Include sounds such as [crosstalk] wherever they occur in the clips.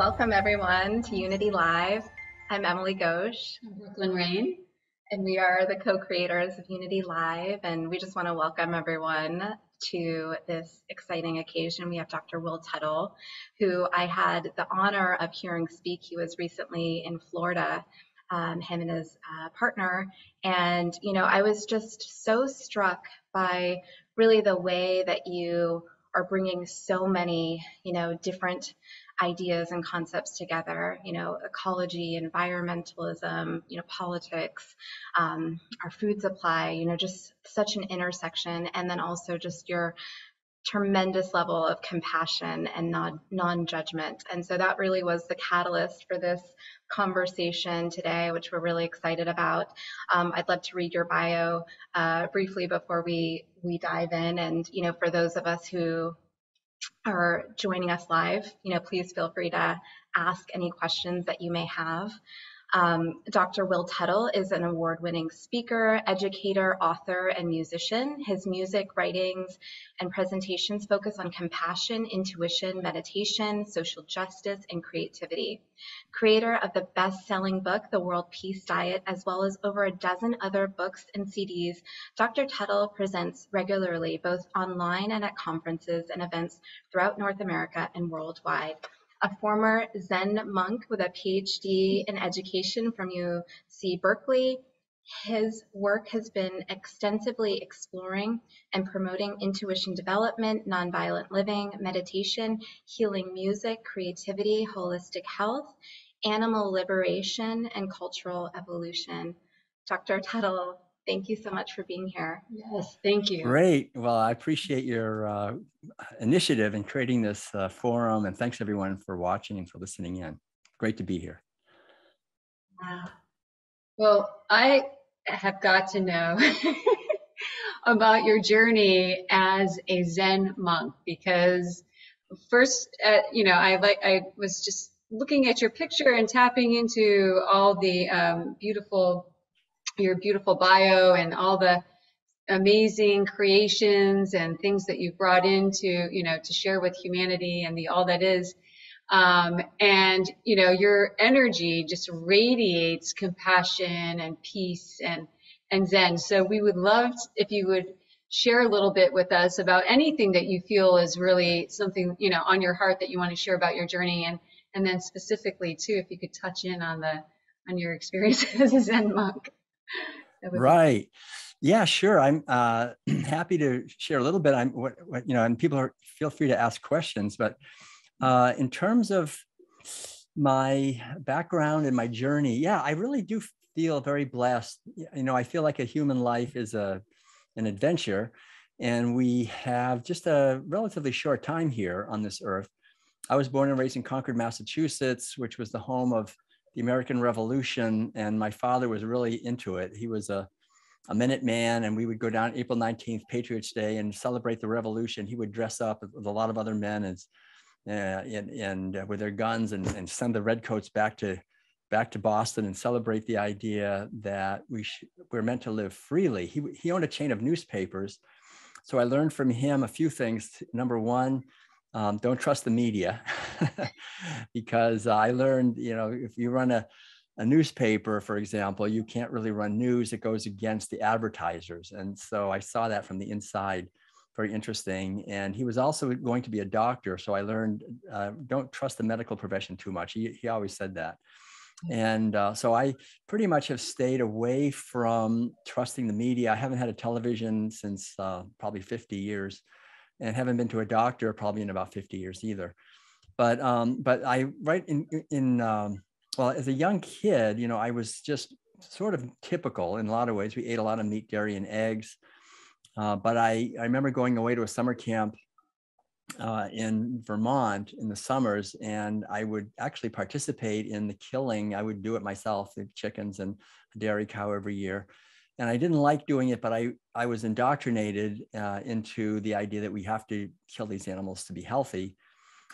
welcome everyone to UniTea Live. I'm Emily Ghosh. I'm Brooklin Rayne. And we are the co-creators of UniTea Live. And we just want to welcome everyone to this exciting occasion. We have Dr. Will Tuttle, who I had the honor of hearing speak. He was recently in Florida, um, him and his uh, partner. And, you know, I was just so struck by really the way that you are bringing so many, you know, different ideas and concepts together, you know, ecology, environmentalism, you know, politics, um, our food supply, you know, just such an intersection. And then also just your tremendous level of compassion and non judgment. And so that really was the catalyst for this conversation today, which we're really excited about. Um, I'd love to read your bio uh, briefly before we we dive in. And you know, for those of us who are joining us live, you know, please feel free to ask any questions that you may have. Um, Dr. Will Tuttle is an award-winning speaker, educator, author, and musician. His music, writings, and presentations focus on compassion, intuition, meditation, social justice, and creativity. Creator of the best-selling book, The World Peace Diet, as well as over a dozen other books and CDs, Dr. Tuttle presents regularly both online and at conferences and events throughout North America and worldwide a former Zen monk with a PhD in education from UC Berkeley. His work has been extensively exploring and promoting intuition development, nonviolent living, meditation, healing music, creativity, holistic health, animal liberation, and cultural evolution. Dr. Tuttle, Thank you so much for being here. Yes, thank you. Great. Well, I appreciate your uh, initiative in creating this uh, forum, and thanks everyone for watching and for listening in. Great to be here. Wow. Well, I have got to know [laughs] about your journey as a Zen monk because first, uh, you know, I like I was just looking at your picture and tapping into all the um, beautiful your beautiful bio and all the amazing creations and things that you've brought into, you know, to share with humanity and the all that is. Um, and, you know, your energy just radiates compassion and peace and, and Zen. So we would love if you would share a little bit with us about anything that you feel is really something, you know, on your heart that you want to share about your journey. And, and then specifically too, if you could touch in on the, on your experience [laughs] as a Zen monk. Right. Yeah, sure. I'm uh, [clears throat] happy to share a little bit. I'm what, what you know, and people are feel free to ask questions. But uh, in terms of my background and my journey, yeah, I really do feel very blessed. You know, I feel like a human life is a an adventure, and we have just a relatively short time here on this earth. I was born and raised in Concord, Massachusetts, which was the home of the American Revolution, and my father was really into it. He was a, a minute man, and we would go down April 19th, Patriots Day, and celebrate the revolution. He would dress up with a lot of other men and, uh, and, and uh, with their guns and, and send the redcoats back to back to Boston and celebrate the idea that we sh- we're meant to live freely. He, he owned a chain of newspapers. So I learned from him a few things. Number one, um, don't trust the media [laughs] because I learned, you know, if you run a, a newspaper, for example, you can't really run news. It goes against the advertisers. And so I saw that from the inside, very interesting. And he was also going to be a doctor. So I learned uh, don't trust the medical profession too much. He, he always said that. And uh, so I pretty much have stayed away from trusting the media. I haven't had a television since uh, probably 50 years and haven't been to a doctor probably in about 50 years either. But um, but I right in in um, well as a young kid, you know, I was just sort of typical in a lot of ways. We ate a lot of meat, dairy, and eggs. Uh, but I I remember going away to a summer camp uh, in Vermont in the summers, and I would actually participate in the killing. I would do it myself, the chickens and dairy cow every year and I didn't like doing it, but I, I was indoctrinated uh, into the idea that we have to kill these animals to be healthy.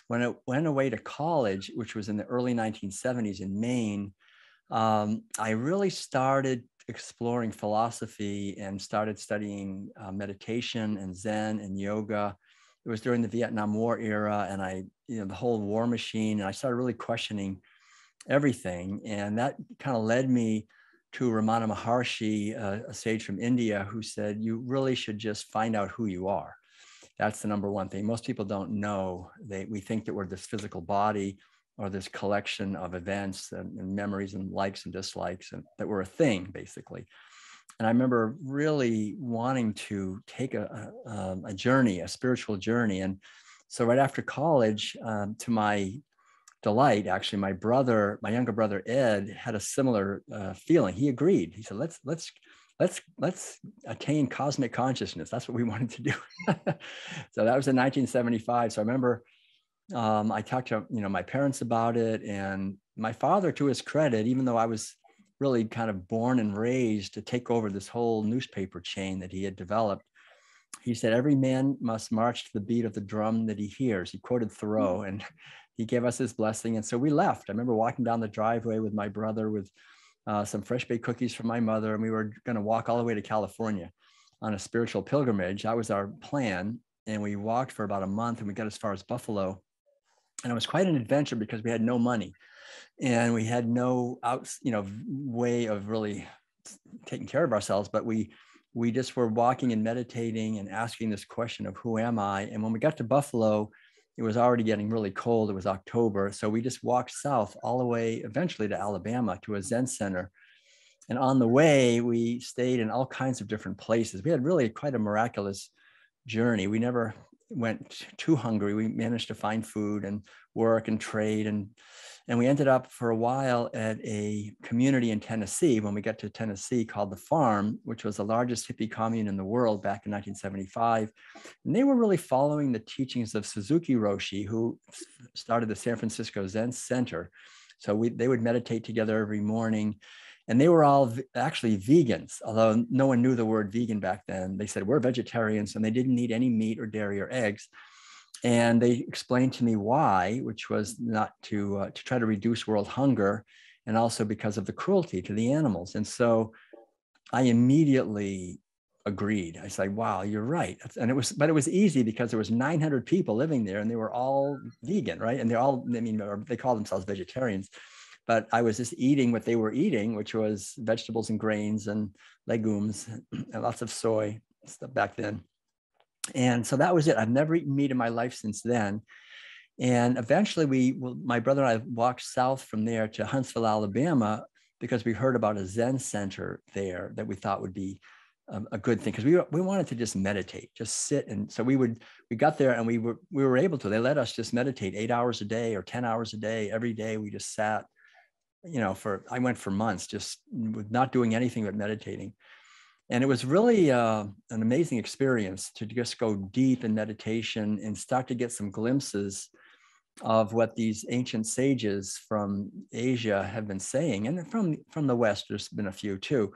When I went away to college, which was in the early 1970s in Maine, um, I really started exploring philosophy and started studying uh, meditation and Zen and yoga. It was during the Vietnam War era, and I you know the whole war machine and i started really questioning everything and that kind of led me to ramana maharshi uh, a sage from india who said you really should just find out who you are. That's the number one thing. Most people don't know. They we think that we're this physical body or this collection of events and, and memories and likes and dislikes and that we're a thing basically. And I remember really wanting to take a, a, um, a journey, a spiritual journey. And so right after college, um, to my delight, actually, my brother, my younger brother Ed, had a similar uh, feeling. He agreed. He said, "Let's let's let's let's attain cosmic consciousness. That's what we [laughs] wanted to do." so that was in 1975. So I remember um, I talked to you know my parents about it, and my father, to his credit, even though I was really kind of born and raised to take over this whole newspaper chain that he had developed. He said, Every man must march to the beat of the drum that he hears. He quoted Thoreau and he gave us his blessing. And so we left. I remember walking down the driveway with my brother with uh, some fresh baked cookies from my mother, and we were going to walk all the way to California on a spiritual pilgrimage. That was our plan. And we walked for about a month and we got as far as Buffalo. And it was quite an adventure because we had no money and we had no out you know way of really taking care of ourselves but we we just were walking and meditating and asking this question of who am i and when we got to buffalo it was already getting really cold it was october so we just walked south all the way eventually to alabama to a zen center. And on the way we stayed in all kinds of different places. We had really quite a miraculous journey. We never went too hungry we managed to find food and work and trade and and we ended up for a while at a community in Tennessee when we got to Tennessee called The Farm, which was the largest hippie commune in the world back in 1975. And they were really following the teachings of Suzuki Roshi, who started the San Francisco Zen Center. So we, they would meditate together every morning. And they were all actually vegans, although no one knew the word vegan back then. They said, We're vegetarians, and they didn't eat any meat or dairy or eggs and they explained to me why, which was not to uh, to try to reduce world hunger, and also because of the cruelty to the animals. And so, I immediately agreed. I said, "Wow, you're right." And it was, but it was easy because there was 900 people living there, and they were all vegan, right? And they're all, I mean, they call themselves vegetarians. But I was just eating what they were eating, which was vegetables and grains and legumes [clears throat] and lots of soy stuff back then and so that was it. I've never eaten meat in my life since then. And eventually, we, well, my brother and I walked south from there to Huntsville, Alabama, because we heard about a Zen center there that we thought would be a, a good thing. Because we we wanted to just meditate, just sit, and so we would we got there and we were we were able to. They let us just meditate eight hours a day or ten hours a day every day. We just sat, you know, for I went for months just with not doing anything but meditating and it was really uh, an amazing experience to just go deep in meditation and start to get some glimpses of what these ancient sages from Asia have been saying, and from from the West, there's been a few too.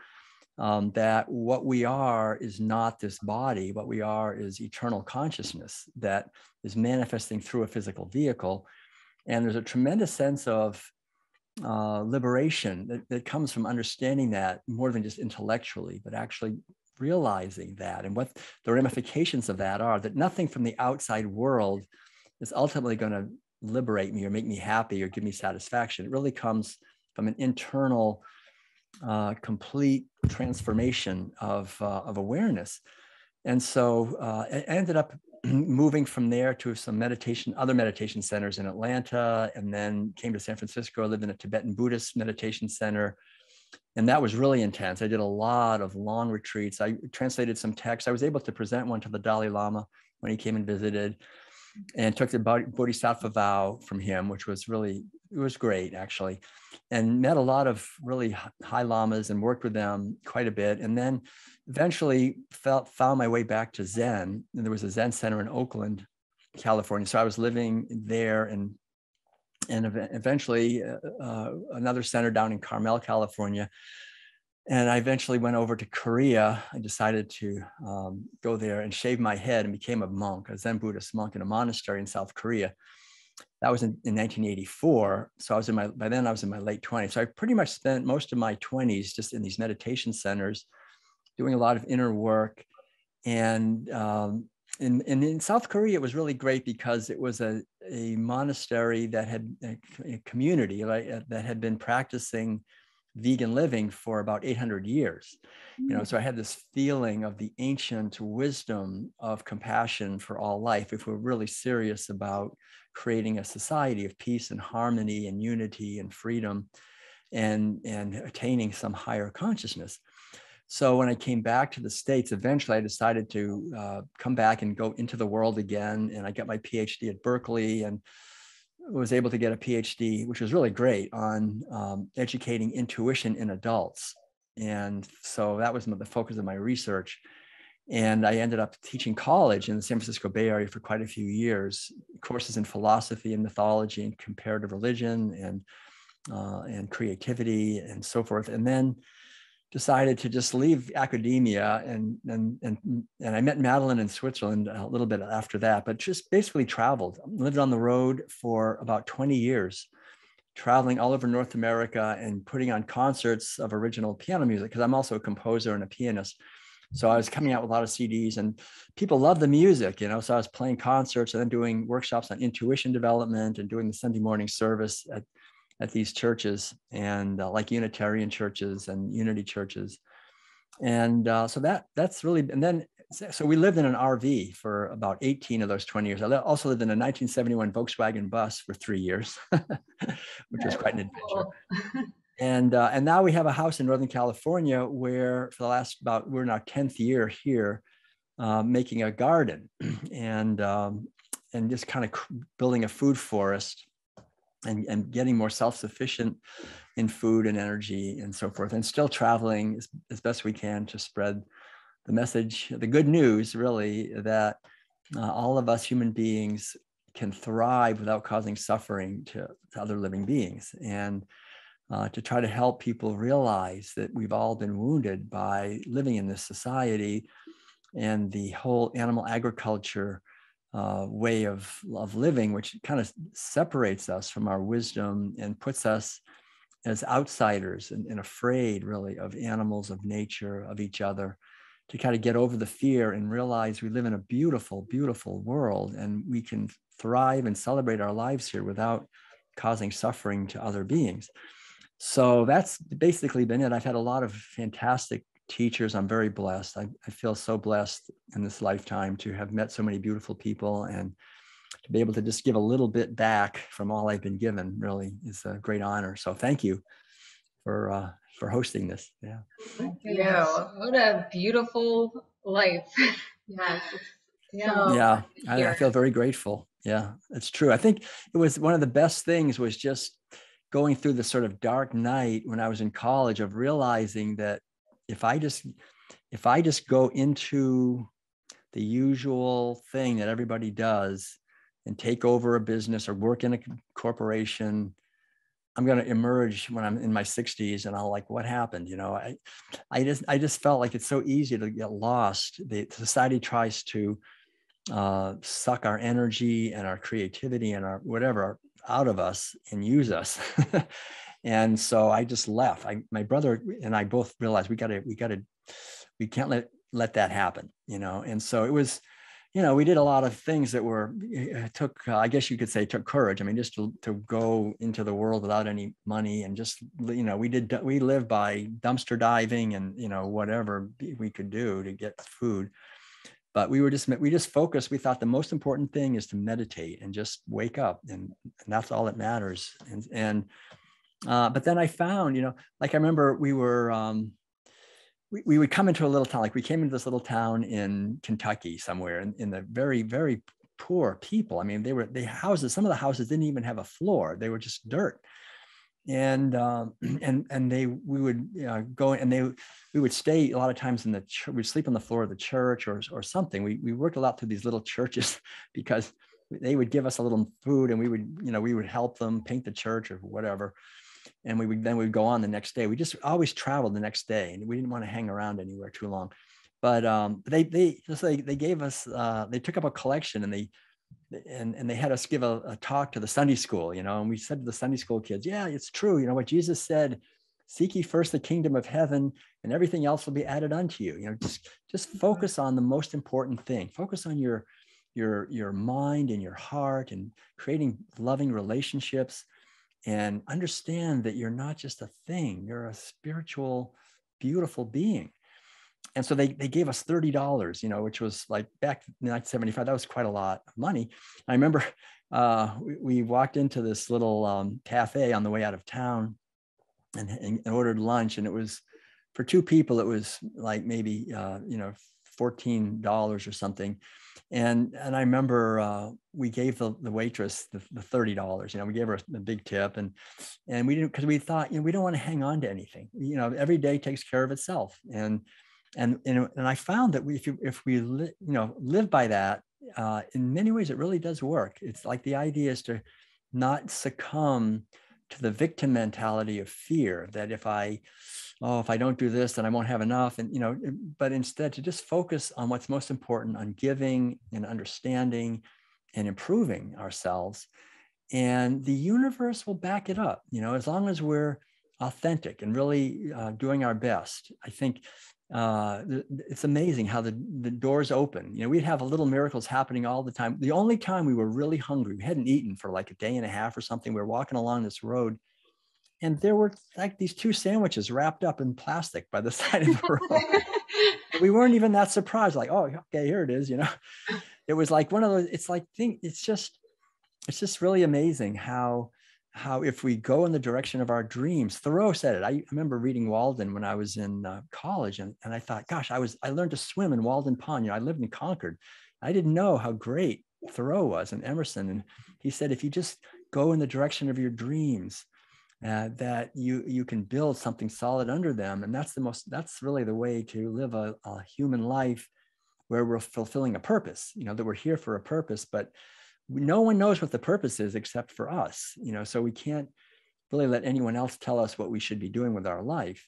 Um, that what we are is not this body. What we are is eternal consciousness that is manifesting through a physical vehicle, and there's a tremendous sense of uh, liberation that, that comes from understanding that more than just intellectually, but actually realizing that and what the ramifications of that are that nothing from the outside world is ultimately going to liberate me or make me happy or give me satisfaction. It really comes from an internal, uh, complete transformation of, uh, of awareness. And so uh, I ended up [clears throat] moving from there to some meditation, other meditation centers in Atlanta, and then came to San Francisco, lived in a Tibetan Buddhist meditation center. And that was really intense. I did a lot of long retreats. I translated some texts. I was able to present one to the Dalai Lama when he came and visited and took the Bodhisattva vow from him, which was really, it was great actually. And met a lot of really high lamas and worked with them quite a bit. And then eventually felt, found my way back to Zen. And there was a Zen center in Oakland, California. So I was living there and and eventually uh, uh, another center down in Carmel, California. And I eventually went over to Korea. I decided to um, go there and shave my head and became a monk, a Zen Buddhist monk in a monastery in South Korea. That was in, in 1984. So I was in my, by then I was in my late 20s. So I pretty much spent most of my 20s just in these meditation centers, doing a lot of inner work. And, um, in, in South Korea, it was really great because it was a, a monastery that had a community right, uh, that had been practicing vegan living for about 800 years you know so i had this feeling of the ancient wisdom of compassion for all life if we're really serious about creating a society of peace and harmony and unity and freedom and and attaining some higher consciousness so when i came back to the states eventually i decided to uh, come back and go into the world again and i got my phd at berkeley and was able to get a PhD, which was really great on um, educating intuition in adults. And so that was the focus of my research. And I ended up teaching college in the San Francisco Bay Area for quite a few years, courses in philosophy and mythology and comparative religion and uh, and creativity and so forth. And then decided to just leave academia and and and and I met Madeline in Switzerland a little bit after that, but just basically traveled, lived on the road for about 20 years, traveling all over North America and putting on concerts of original piano music because I'm also a composer and a pianist. So I was coming out with a lot of CDs and people love the music, you know. So I was playing concerts and then doing workshops on intuition development and doing the Sunday morning service at at these churches and uh, like Unitarian churches and Unity churches. And uh, so that that's really, and then, so we lived in an RV for about 18 of those 20 years. I also lived in a 1971 Volkswagen bus for three years, [laughs] which was quite an adventure. [laughs] and uh, and now we have a house in Northern California where for the last about we're in our 10th year here, uh, making a garden. [clears throat] And um, and just kind of building a food forest and, and getting more self-sufficient in food and energy and so forth and still traveling as, as best we can to spread the message the good news really that uh, all of us human beings can thrive without causing suffering to, to other living beings. And uh, to try to help people realize that we've all been wounded by living in this society and the whole animal agriculture uh, way of, of living, which kind of separates us from our wisdom and puts us as outsiders and, and, afraid, really, of animals, of nature, of each other, to kind of get over the fear and realize we live in a beautiful, beautiful world and we can thrive and celebrate our lives here without causing suffering to other beings. So that's basically been it. I've had a lot of fantastic teachers. I'm very blessed. I, I feel so blessed in this lifetime to have met so many beautiful people and to be able to just give a little bit back from all I've been given really is a great honor. So thank you for uh, for hosting this. Yeah. Thank you. What a beautiful life. yes. [laughs] Yeah. yeah. I, I feel very grateful. Yeah, it's true. I think it was one of the best things was just going through the sort of dark night when I was in college of realizing that if I just if I just go into the usual thing that everybody does and take over a business or work in a corporation, I'm going to emerge when I'm in my 60s and I'll like, what happened? You know, I, I just, I just felt like it's so easy to get lost. The society tries to uh, suck our energy and our creativity and our whatever out of us and use us. [laughs] and so I just left. I, my brother and I both realized we got to, we got to, we can't let let that happen, you know. And so it was, you know, we did a lot of things that were uh, took, uh, I guess you could say, took courage. I mean, just to, to go into the world without any money and just, you know, we did we lived by dumpster diving and you know whatever we could do to get food. But we were just we just focused. We thought the most important thing is to meditate and just wake up, and, and that's all that matters. And and uh, but then I found, you know, like I remember we were, um, we, we would come into a little town, like we came into this little town in Kentucky somewhere in, in the very, very poor people. I mean, they were, the houses, some of the houses didn't even have a floor. They were just dirt. And, um, [clears throat] and, and they, we would uh, go and they, we would stay a lot of times in the church, we'd sleep on the floor of the church or, or something. We, we worked a lot through these little churches [laughs] because they would give us a little food and we would, you know, we would help them paint the church or whatever and we would then we'd go on the next day. We just always traveled the next day, and we didn't want to hang around anywhere too long. But um, they they just they they gave us uh, they took up a collection and they and and they had us give a, a talk to the Sunday school, you know, and we said to the Sunday school kids, yeah, it's true, you know what Jesus said. Seek ye first the kingdom of heaven, and everything else will be added unto you. You know, just just mm-hmm. focus on the most important thing. Focus on your your your mind and your heart and creating loving relationships and understand that you're not just a thing you're a spiritual beautiful being and so they, they gave us $30 you know which was like back in 1975 that was quite a lot of money i remember [laughs] uh, we, we, walked into this little um, cafe on the way out of town and, and, ordered lunch and it was for two people it was like maybe uh, you know $14 or something and and I remember uh, we gave the, the waitress the, the thirty dollars. You know, we gave her a, a, big tip, and and we didn't because we thought you know we don't want to hang on to anything. You know, every day takes care of itself, and and and, and I found that we if, you, if we li- you know live by that, uh, in many ways it really does work. It's like the idea is to not succumb to the victim mentality of fear that if I oh, if I don't do this, then I won't have enough. And, you know, but instead to just focus on what's most important on giving and understanding and improving ourselves. And the universe will back it up, you know, as long as we're authentic and really uh, doing our best. I think uh, it's amazing how the, the doors open. You know, we'd have a little miracles happening all the time. The only time we were really hungry, we hadn't eaten for like a day and a half or something. We were walking along this road and there were like these two sandwiches wrapped up in plastic by the [laughs] side of the road. [laughs] we weren't even that surprised, like, oh, okay, here it is, you know. It was like one of those, it's like thing, it's just, it's just really amazing how how if we go in the direction of our dreams thoreau said it i remember reading walden when i was in uh, college and, and i thought gosh i was i learned to swim in walden pond you know i lived in concord. I didn't know how great thoreau was and emerson and he said if you just go in the direction of your dreams uh, that you you can build something solid under them and that's the most that's really the way to live a, a human life where we're fulfilling a purpose you know that we're here for a purpose but no one knows what the purpose is except for us you know so we can't really let anyone else tell us what we should be doing with our life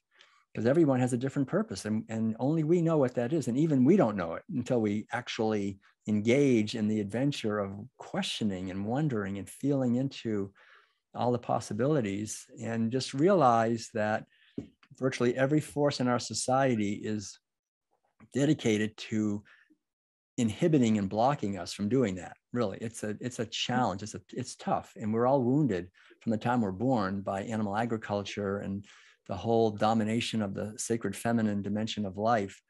because everyone has a different purpose and, and only we know what that is and even we don't know it until we actually engage in the adventure of questioning and wondering and feeling into all the possibilities and just realize that virtually every force in our society is dedicated to inhibiting and blocking us from doing that really it's a it's a challenge it's a it's tough and we're all wounded from the time we're born by animal agriculture and the whole domination of the sacred feminine dimension of life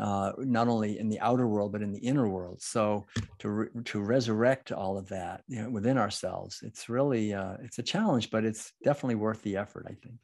uh, not only in the outer world but in the inner world. So to re- to resurrect all of that you know, within ourselves, it's really uh, it's a challenge, but it's definitely worth the effort. I think.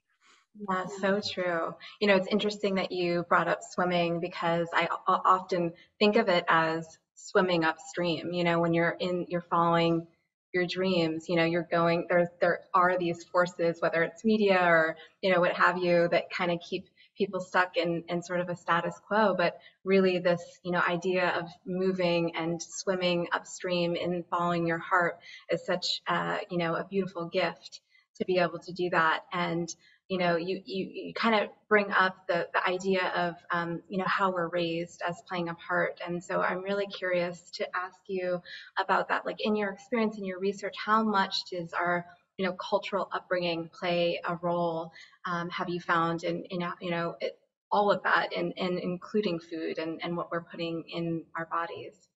Yeah, so true. You know, it's interesting that you brought up swimming because I often think of it as swimming upstream. You know, when you're in, you're following your dreams you know you're going there there are these forces whether it's media or you know what have you that kind of keep people stuck in, in sort of a status quo, but really this, you know, idea of moving and swimming upstream in following your heart is such, uh, you know, a beautiful gift to be able to do that. And, you know, you, you, you kind of bring up the, the idea of, um, you know, how we're raised as playing a part. And so I'm really curious to ask you about that. Like in your experience, in your research, how much does our you know, cultural upbringing play a role? Um, have you found in, in you know, it, all of that and, and including food and, and what we're putting in our bodies?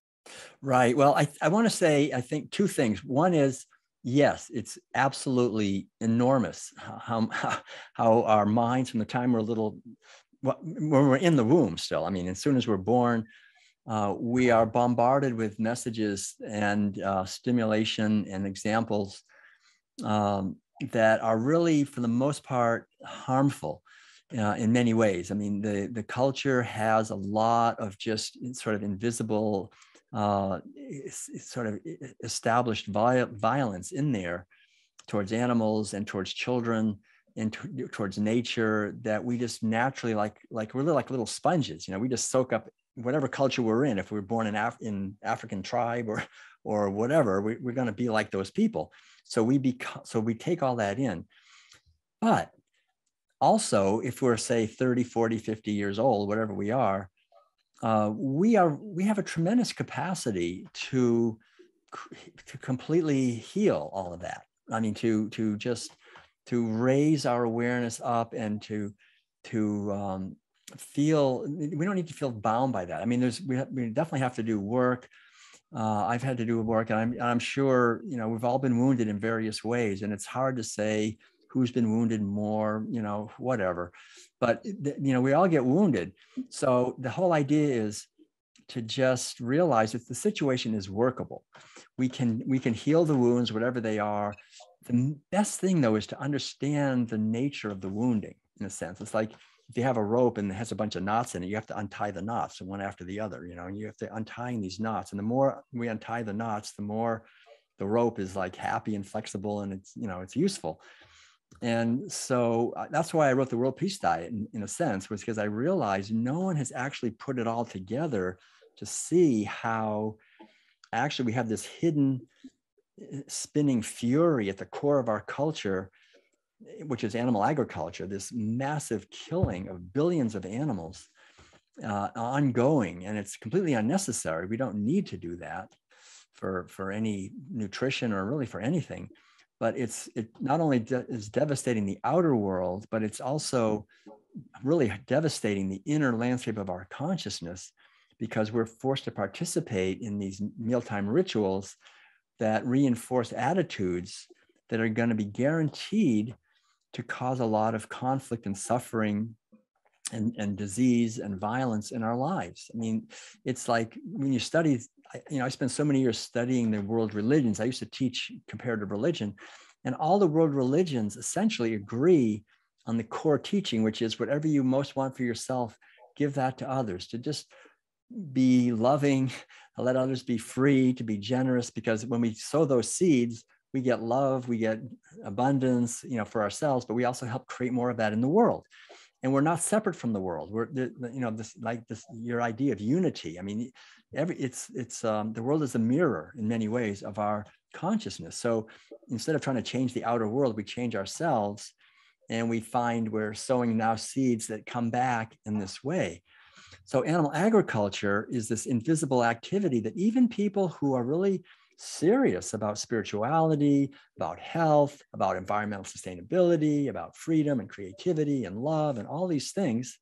Right. Well, I, I want to say, I think two things. One is, yes, it's absolutely enormous how, how, our minds from the time we're a little, when we're in the womb still, I mean, as soon as we're born, uh, we are bombarded with messages and uh, stimulation and examples um, that are really, for the most part, harmful uh, in many ways. I mean, the, the culture has a lot of just sort of invisible, uh, sort of established violence in there towards animals and towards children and t- towards nature that we just naturally like like we're like little sponges you know we just soak up whatever culture we're in if we're born in, Af- in african tribe or or whatever we, we're going to be like those people so we become so we take all that in. But also, if we're say 30, 40, 50 years old, whatever we are, uh, we are we have a tremendous capacity to to completely heal all of that. I mean, to to just to raise our awareness up and to to um, feel we don't need to feel bound by that. I mean, there's we, we definitely have to do work uh, I've had to do work, and I'm, and I'm sure you know we've all been wounded in various ways, and it's hard to say who's been wounded more, you know, whatever. But you know, we all get wounded. So the whole idea is to just realize that the situation is workable. We can we can heal the wounds, whatever they are. The best thing though is to understand the nature of the wounding. In a sense, it's like if you have a rope and it has a bunch of knots in it, you have to untie the knots one after the other, you know, and you have to untying these knots. And the more we untie the knots, the more the rope is like happy and flexible and it's, you know, it's useful. And so uh, that's why I wrote the World Peace Diet in, in a sense, was because I realized no one has actually put it all together to see how actually we have this hidden uh, spinning fury at the core of our culture which is animal agriculture, this massive killing of billions of animals uh, ongoing, and it's completely unnecessary. We don't need to do that for for any nutrition or really for anything. But it's it not only de- is devastating the outer world, but it's mm-hmm. also really devastating the inner landscape of our consciousness because we're forced to participate in these mealtime rituals that reinforce attitudes that are going to be guaranteed to cause a lot of conflict and suffering and, and disease and violence in our lives. I mean, it's like when you study, you know, I spent so many years studying the world religions. I used to teach comparative religion, and all the world religions essentially agree on the core teaching, which is whatever you most want for yourself, give that to others, to just be loving, [laughs] let others be free, to be generous, because when we sow those seeds, we get love, we get abundance, you know, for ourselves, but we also help create more of that in the world. And we're not separate from the world. We're, you know, this like this your idea of unity. I mean, every it's it's um, the world is a mirror in many ways of our consciousness. So instead of trying to change the outer world, we change ourselves, and we find we're sowing now seeds that come back in this way. So animal agriculture is this invisible activity that even people who are really serious about spirituality, about health, about environmental sustainability, about freedom and creativity and love and all these things,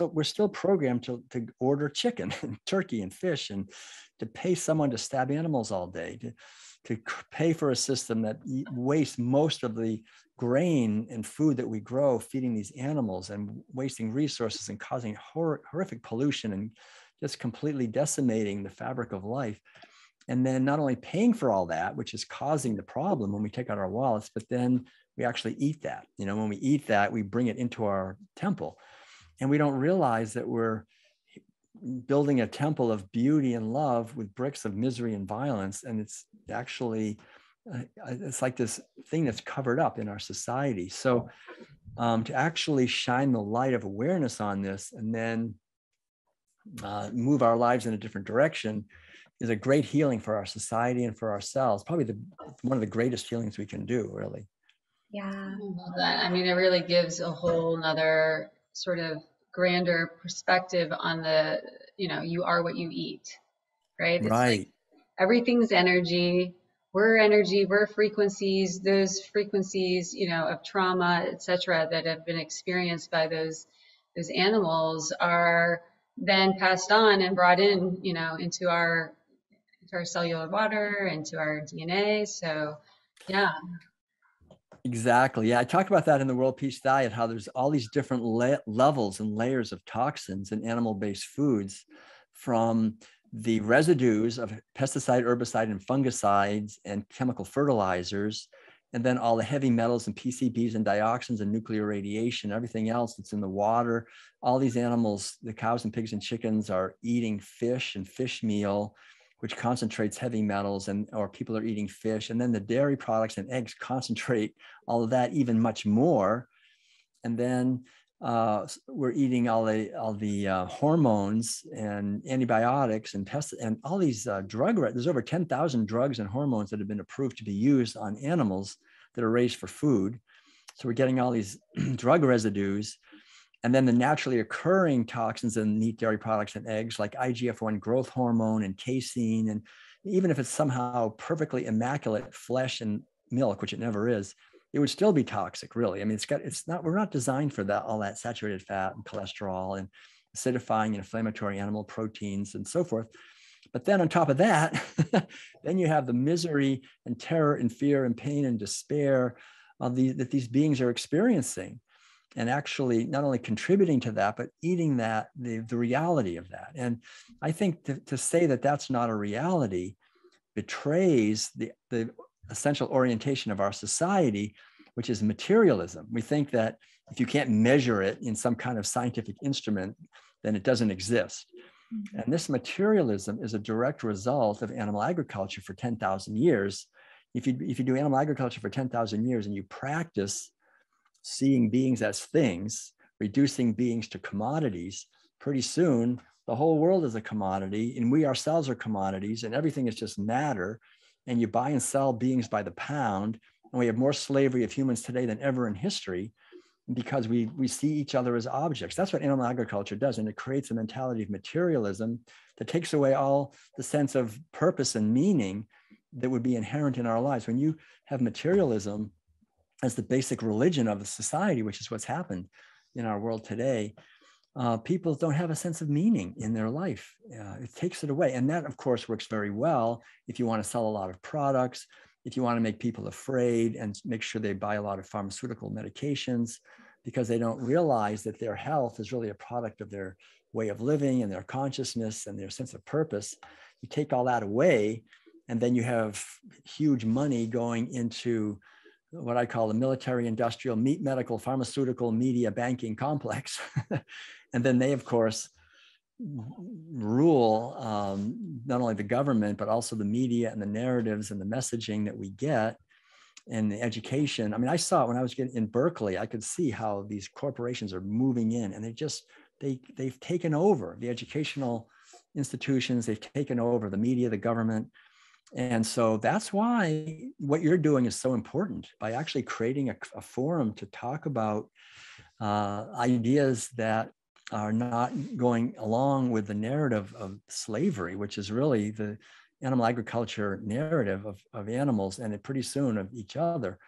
we're still programmed to, to order chicken [laughs] and turkey and fish and to pay someone to stab animals all day, to, to pay for a system that wastes most of the grain and food that we grow feeding these animals and wasting resources and causing hor- horrific pollution and just completely decimating the fabric of life. And then not only paying for all that which is causing the problem when we take out our wallets but then we actually eat that. You know when we eat that we bring it into our temple and we don't realize that we're building a temple of beauty and love with bricks of misery and violence and it's actually uh, it's like this thing that's covered up in our society so um, to actually shine the light of awareness on this and then uh, move our lives in a different direction is a great healing for our society and for ourselves. Probably the one of the greatest healings we can do, really. Yeah. I love that. I mean, it really gives a whole nother sort of grander perspective on the, you know, you are what you eat, right? It's right. Like everything's energy. We're energy. We're frequencies. Those frequencies, you know, of trauma, etc., that have been experienced by those those animals are then passed on and brought in, you know, into our into our cellular water into our DNA. So, yeah. Exactly. Yeah, I talk about that in the World Peace Diet. How there's all these different le- levels and layers of toxins in animal-based foods, from the residues of pesticide, herbicide, and fungicides and chemical fertilizers, and then all the heavy metals and PCBs and dioxins and nuclear radiation, everything else that's in the water. All these animals, the cows and pigs and chickens, are eating fish and fish meal which concentrates heavy metals and or people are eating fish and then the dairy products and eggs concentrate all of that even much more. And then uh, we're eating all the all the uh, hormones and antibiotics and pest and all these uh, drug there's over 10,000 drugs and hormones that have been approved to be used on animals that are raised for food. So we're getting all these [clears throat] drug residues and then the naturally occurring toxins in meat, dairy products, and eggs, like IGF 1 growth hormone and casein. And even if it's somehow perfectly immaculate flesh and milk, which it never is, it would still be toxic, really. I mean, it's got, it's not, we're not designed for that, all that saturated fat and cholesterol and acidifying and inflammatory animal proteins and so forth. But then on top of that, [laughs] then you have the misery and terror and fear and pain and despair of the, that these beings are experiencing and actually not only contributing to that, but eating that, the, the reality of that. And I think to, to say that that's not a reality betrays the, the essential orientation of our society, which is materialism. We think that if you can't measure it in some kind of scientific instrument, then it doesn't exist. Mm-hmm. And this materialism is a direct result of animal agriculture for 10,000 years. If you, if you do animal agriculture for 10,000 years and you practice seeing beings as things, reducing beings to commodities, pretty soon the whole world is a commodity and we ourselves are commodities and everything is just matter. And you buy and sell beings by the pound. And we have more slavery of humans today than ever in history because we, we see each other as objects. That's what animal agriculture does. And it creates a mentality of materialism that takes away all the sense of purpose and meaning that would be inherent in our lives. When you have materialism, as the basic religion of the society, which is what's happened in our world today, uh, people don't have a sense of meaning in their life. Uh, it takes it away. And that, of course, works very well if you want to sell a lot of products, if you want to make people afraid and make sure they buy a lot of pharmaceutical medications because they don't realize that their health is really a product of their way of living and their consciousness and their sense of purpose. You take all that away, and then you have huge money going into what I call the military industrial meat medical pharmaceutical media banking complex. [laughs] and then they, of course, rule um, not only the government, but also the media and the narratives and the messaging that we get and the education. I mean, I saw it when I was getting in Berkeley, I could see how these corporations are moving in and they just, they, they've taken over the educational institutions, they've taken over the media, the government, and so that's why what you're doing is so important by actually creating a, a forum to talk about uh, ideas that are not going along with the narrative of slavery, which is really the animal agriculture narrative of, of animals and pretty soon of each other,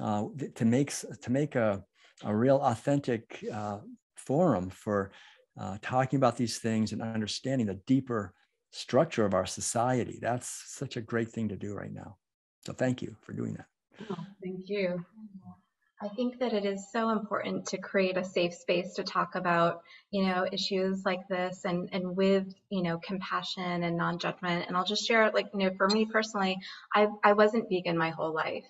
uh, to make to make a, a real authentic uh, forum for uh, talking about these things and understanding the deeper structure of our society. That's such a great thing to do right now. So thank you for doing that. Oh, thank you. I think that it is so important to create a safe space to talk about, you know, issues like this and, and with, you know, compassion and non-judgment. And I'll just share, like, you know, for me personally, I, I wasn't vegan my whole life.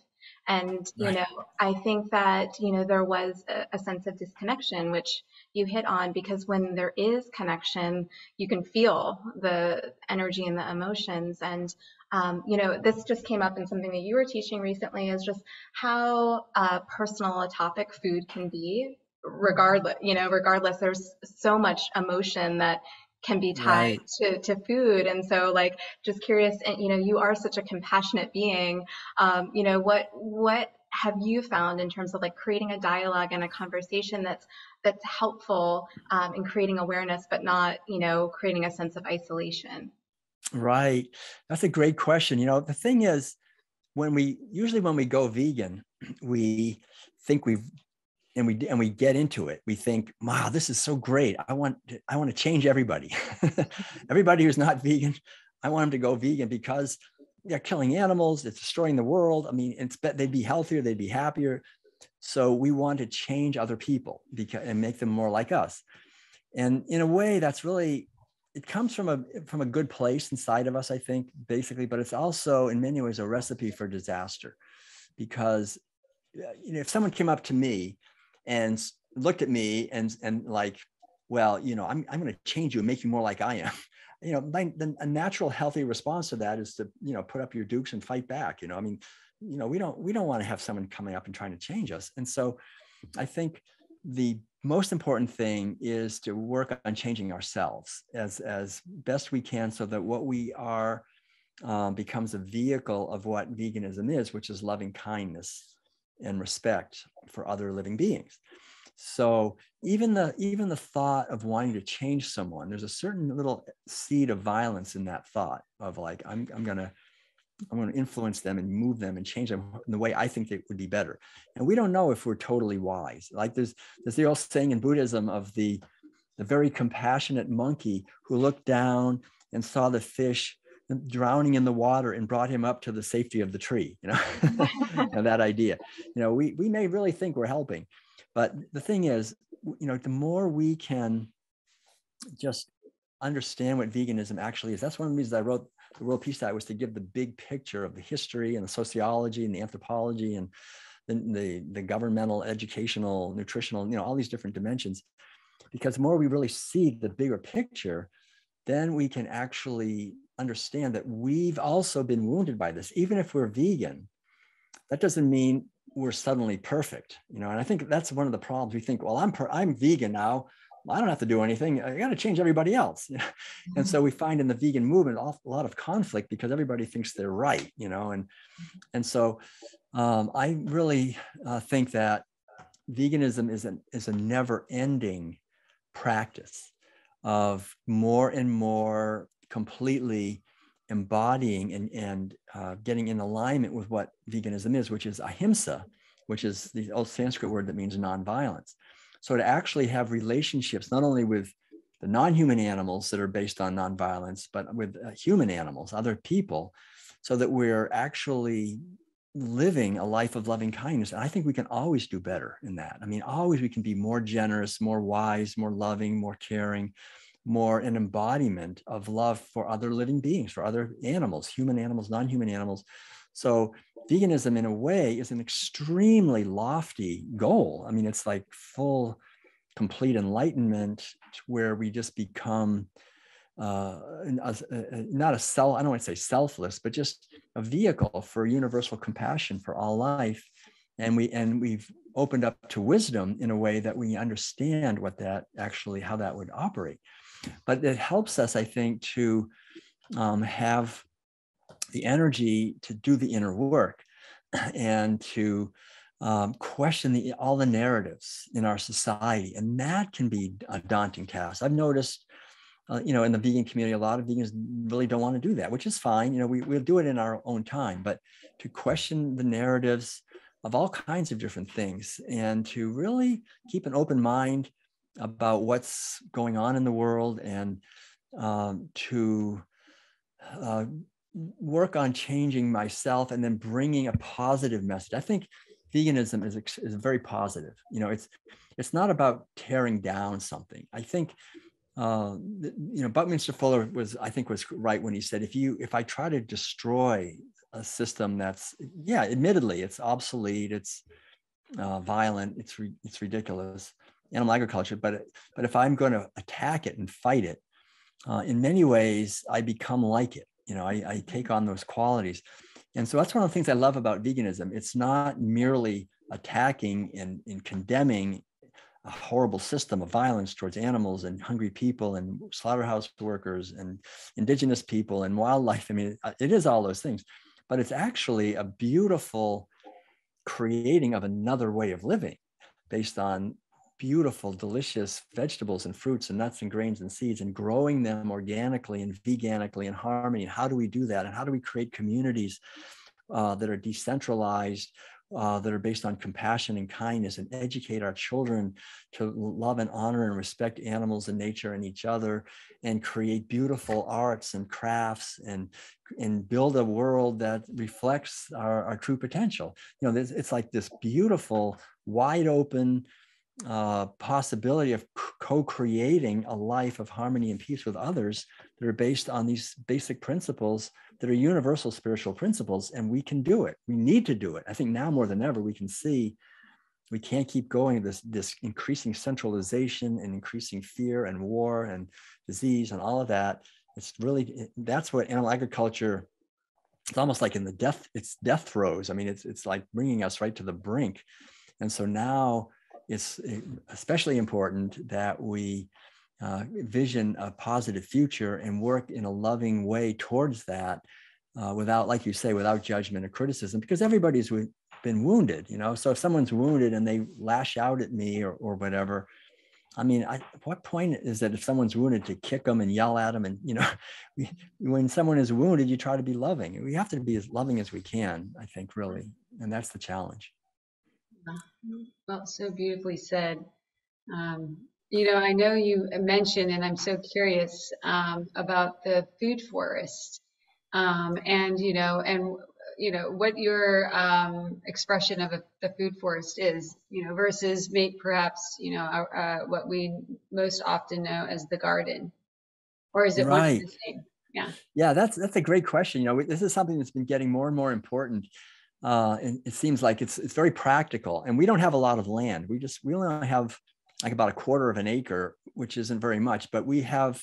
And, you right. know, I think that, you know, there was a, a sense of disconnection, which you hit on because when there is connection, you can feel the energy and the emotions. And, um, you know, this just came up in something that you were teaching recently is just how uh, personal a topic food can be regardless, you know, regardless, there's so much emotion that can be tied right. to, to food. And so like, just curious, and you know, you are such a compassionate being. Um, you know, what, what have you found in terms of like creating a dialogue and a conversation that's, that's helpful um, in creating awareness, but not, you know, creating a sense of isolation? Right. That's a great question. You know, the thing is, when we usually when we go vegan, [clears throat] we think we've and we and we get into it we think wow this is so great i want to, i want to change everybody [laughs] everybody who's not vegan i want them to go vegan because they're killing animals it's destroying the world. I mean it's they'd be healthier they'd be happier. So we want to change other people because and make them more like us. And in a way that's really it comes from a from a good place inside of us i think basically but it's also in many ways a recipe for disaster. Because uh, you know if someone came up to me and looked at me and and like, well, you know, I'm I'm going to change you and make you more like I am. You know, my, the, a natural healthy response to that is to you know put up your dukes and fight back. You know, I mean, you know, we don't we don't want to have someone coming up and trying to change us. And so, I think the most important thing is to work on changing ourselves as as best we can so that what we are um, becomes a vehicle of what veganism is which is loving kindness and respect for other living beings. So even the even the thought of wanting to change someone, there's a certain little seed of violence in that thought of like I'm I'm gonna I'm going to influence them and move them and change them in the way I think they would be better. And we don't know if we're totally wise. Like there's there's the old saying in Buddhism of the the very compassionate monkey who looked down and saw the fish drowning in the water and brought him up to the safety of the tree you know and [laughs] [laughs] that idea you know we we may really think we're helping but the thing is you know the more we can just understand what veganism actually is that's one of the reasons i wrote the world peace diet was to give the big picture of the history and the sociology and the anthropology and the, the, the governmental educational nutritional you know all these different dimensions because the more we really see the bigger picture then we can actually understand that we've also been wounded by this. Even if we're vegan, that doesn't mean we're suddenly perfect, you know. And I think that's one of the problems. We think, well, I'm per- I'm vegan now. I don't have to do anything. I got to change everybody else. [laughs] Mm-hmm. And so we find in the vegan movement a lot of conflict because everybody thinks they're right, you know. And and so um, I really uh, think that veganism is an is a never ending practice of more and more completely embodying and, and uh, getting in alignment with what veganism is, which is ahimsa, which is the old Sanskrit word that means nonviolence. So to actually have relationships not only with the non-human animals that are based on nonviolence, but with uh, human animals, other people, so that we're actually living a life of loving kindness. And I think we can always do better in that. I mean, always we can be more generous, more wise, more loving, more caring, more an embodiment of love for other living beings, for other animals, human animals, non human animals. So, veganism, in a way, is an extremely lofty goal. I mean, it's like full, complete enlightenment where we just become uh, not a self, I don't want to say selfless, but just a vehicle for universal compassion for all life. And we and we've opened up to wisdom in a way that we understand what that actually how that would operate but it helps us, I think, to um, have the energy to do the inner work [clears throat] and to um, question the, all the narratives in our society. And that can be a daunting task. I've noticed, uh, you know, in the vegan community, a lot of vegans really don't want to do that, which is fine. You know, we, we'll do it in our own time, but to question the narratives of all kinds of different things and to really keep an open mind about what's going on in the world and um, to uh, work on changing myself and then bringing a positive message. I think veganism is, is very positive. You know, it's it's not about tearing down something. I think uh, you know Buckminster Fuller was I think was right when he said if you if I try to destroy a system that's yeah admittedly it's obsolete it's uh, violent it's it's ridiculous animal agriculture, but but if I'm going to attack it and fight it, uh, in many ways I become like it. You know, I, I take on those qualities, and so that's one of the things I love about veganism. It's not merely attacking and, and condemning a horrible system of violence towards animals and hungry people and slaughterhouse workers and indigenous people and wildlife. I mean, it is all those things, but it's actually a beautiful creating of another way of living based on beautiful, delicious vegetables and fruits and nuts and grains and seeds and growing them organically and veganically in harmony. How do we do that? And how do we create communities uh, that are decentralized, uh, that are based on compassion and kindness and educate our children to love and honor and respect animals and nature and each other and create beautiful arts and crafts and and build a world that reflects our, our true potential you know it's like this beautiful wide open uh, possibility of co-creating a life of harmony and peace with others that are based on these basic principles that are universal spiritual principles and we can do it. We need to do it. I think now more than ever we can see we can't keep going this this increasing centralization and increasing fear and war and disease and all of that. It's really that's what animal agriculture it's almost like in the death it's death throes. I mean it's it's like bringing us right to the brink. And so now it's eh, especially important that we uh, vision a positive future and work in a loving way towards that uh, without, like you say, without judgment or criticism, because everybody's been wounded, you know. So if someone's wounded and they lash out at me or, or whatever, I mean, I, what point is it if someone's wounded to kick them and yell at them? And, you know, [laughs] we, when someone is wounded, you try to be loving. We have to be as loving as we can, I think, really. And that's the challenge. Well, so beautifully said. Um, You know, I know you mentioned, and I'm so curious um, about the food forest, um, and you know, and you know what your um, expression of a, the food forest is, you know, versus maybe perhaps you know uh, what we most often know as the garden, or is it right. one the same? Yeah. Yeah, that's that's a great question. You know, this is something that's been getting more and more important. Uh, and it seems like it's it's very practical, and we don't have a lot of land. We just we only have like about a quarter of an acre, which isn't very much, but we have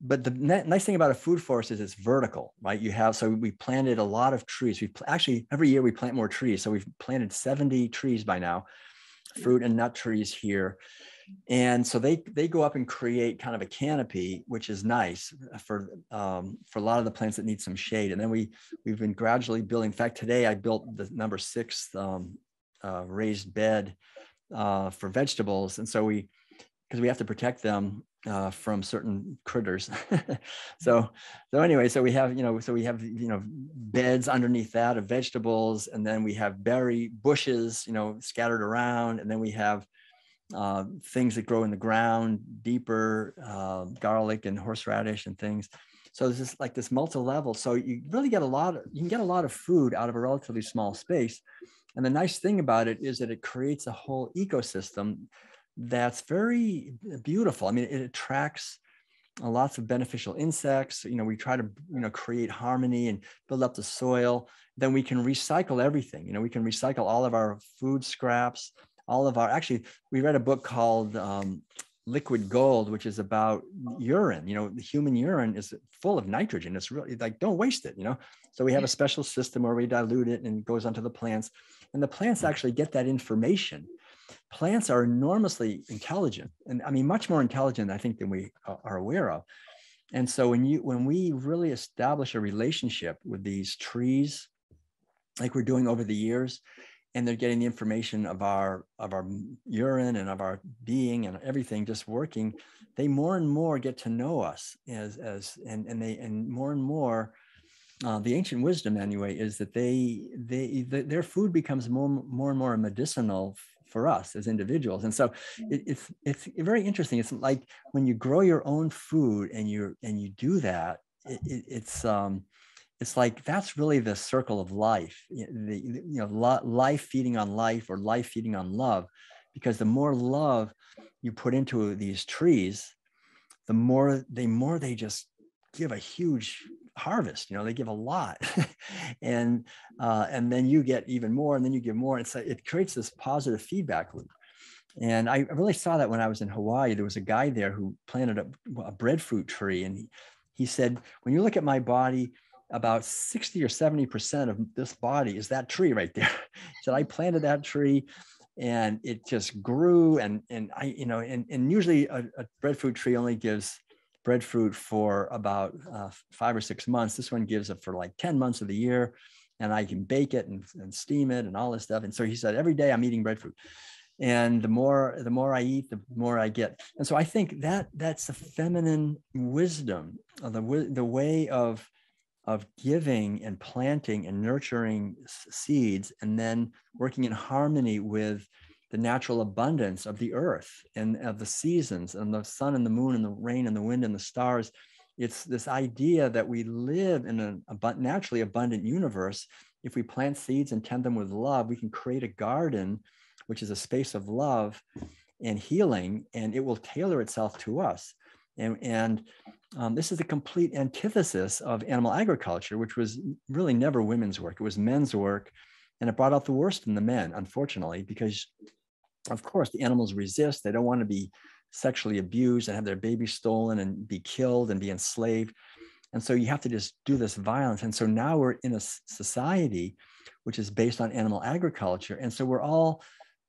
but the nice thing about a food forest is it's vertical, right? You have, so we planted a lot of trees. We've actually, every year we plant more trees. So we've planted 70 trees by now, fruit and nut trees here. And so they, they go up and create kind of a canopy, which is nice for, um, for a lot of the plants that need some shade. And then we, we've been gradually building. In fact, today I built the number six um, uh, raised bed uh, for vegetables. And so we, because we have to protect them uh, from certain critters. [laughs] so, so anyway, so we have, you know, so we have, you know, beds underneath that of vegetables, and then we have berry bushes, you know, scattered around, and then we have uh, things that grow in the ground, deeper, uh, garlic and horseradish and things. So this is like this multi-level. So you really get a lot, of, you can get a lot of food out of a relatively small space. And the nice thing about it is that it creates a whole ecosystem that's very beautiful. I mean, it attracts lots of beneficial insects. You know, we try to you know create harmony and build up the soil. Then we can recycle everything. You know, we can recycle all of our food scraps, all of our. Actually, we read a book called um, Liquid Gold, which is about urine. You know, the human urine is full of nitrogen. It's really like don't waste it. You know, so we have a special system where we dilute it and it goes onto the plants, and the plants actually get that information plants are enormously intelligent and i mean much more intelligent i think than we are aware of and so when you when we really establish a relationship with these trees like we're doing over the years and they're getting the information of our of our urine and of our being and everything just working they more and more get to know us as as and and they and more and more uh, the ancient wisdom anyway is that they they the, their food becomes more more and more medicinal for us as individuals. And so mm. it, it's it's very interesting. It's like when you grow your own food and you and you do that, it, it, it's um it's like that's really the circle of life. The, you know, life feeding on life or life feeding on love, because the more love you put into these trees, the more they more they just give a huge harvest you know they give a lot [laughs] and uh, and then you get even more and then you give more and so it creates this positive feedback loop and I really saw that when I was in Hawaii. There was a guy there who planted a, a breadfruit tree. And he, he said, when you look at my body, about 60 or 70% of this body is that tree right there. [laughs] so I planted that tree and it just grew. And, and I, you know, and, and usually a, a breadfruit tree only gives breadfruit for about uh, five or six months. This one gives it for like 10 months of the year. And I can bake it and, and steam it and all this stuff. And so he said, every day I'm eating breadfruit. And the more the more I eat, the more I get. And so I think that that's the feminine wisdom, the, the way of of giving and planting and nurturing seeds and then working in harmony with the natural abundance of the earth and of the seasons and the sun and the moon and the rain and the wind and the stars. It's this idea that we live in a ab- naturally abundant universe. If we plant seeds and tend them with love, we can create a garden, which is a space of love and healing, and it will tailor itself to us. And, and um, this is a complete antithesis of animal agriculture, which was really never women's work. It was men's work. And it brought out the worst in the men, unfortunately, because of course, the animals resist. They don't want to be sexually abused and have their babies stolen and be killed and be enslaved. And so you have to just do this violence. And so now we're in a society which is based on animal agriculture. And so we're all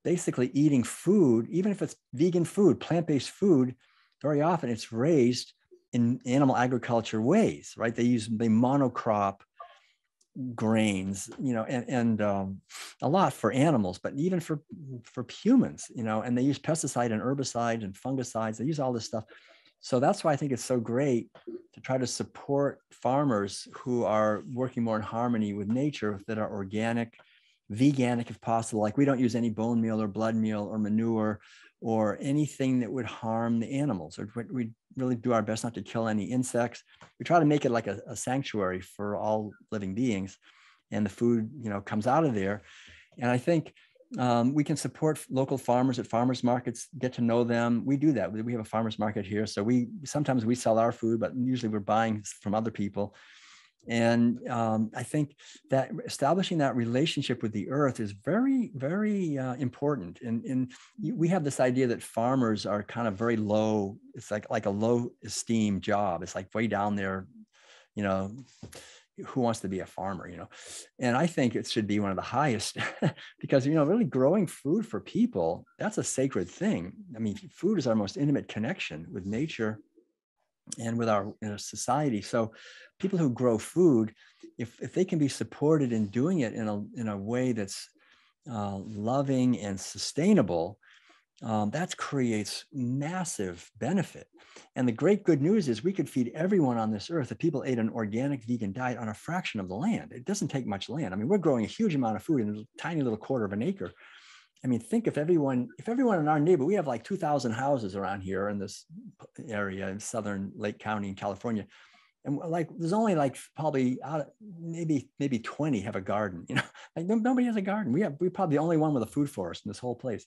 basically eating food, even if it's vegan food, plant based food, very often it's raised in animal agriculture ways, right? They use, they monocrop grains you know and, and um, a lot for animals but even for for humans you know and they use pesticide and herbicide and fungicides they use all this stuff so that's why i think it's so great to try to support farmers who are working more in harmony with nature that are organic veganic if possible. Like we don't use any bone meal or blood meal or manure or anything that would harm the animals. Or we really do our best not to kill any insects. We try to make it like a, a sanctuary for all living beings, and the food you know comes out of there. And I think um, we can support local farmers at farmers markets, get to know them. We do that. We have a farmers market here, so we sometimes we sell our food, but usually we're buying from other people. And um, I think that establishing that relationship with the earth is very, very uh, important. And, and we have this idea that farmers are kind of very low. It's like like a low esteem job. It's like way down there, you know who wants to be a farmer you know and i think it should be one of the highest [laughs] because you know really growing food for people that's a sacred thing i mean food is our most intimate connection with nature and with our you know, society so people who grow food if, if they can be supported in doing it in a, in a way that's uh, loving and sustainable um, that creates massive benefit. And the great good news is we could feed everyone on this earth if people ate an organic vegan diet on a fraction of the land. It doesn't take much land. I mean, we're growing a huge amount of food in a tiny little quarter of an acre. I mean, think if everyone, if everyone in our neighborhood, we have like 2,000 houses around here in this area in Southern Lake County in California. And like, there's only like probably out maybe, maybe 20 have a garden, you know, [laughs] like nobody has a garden. We have, we're probably the only one with a food forest in this whole place.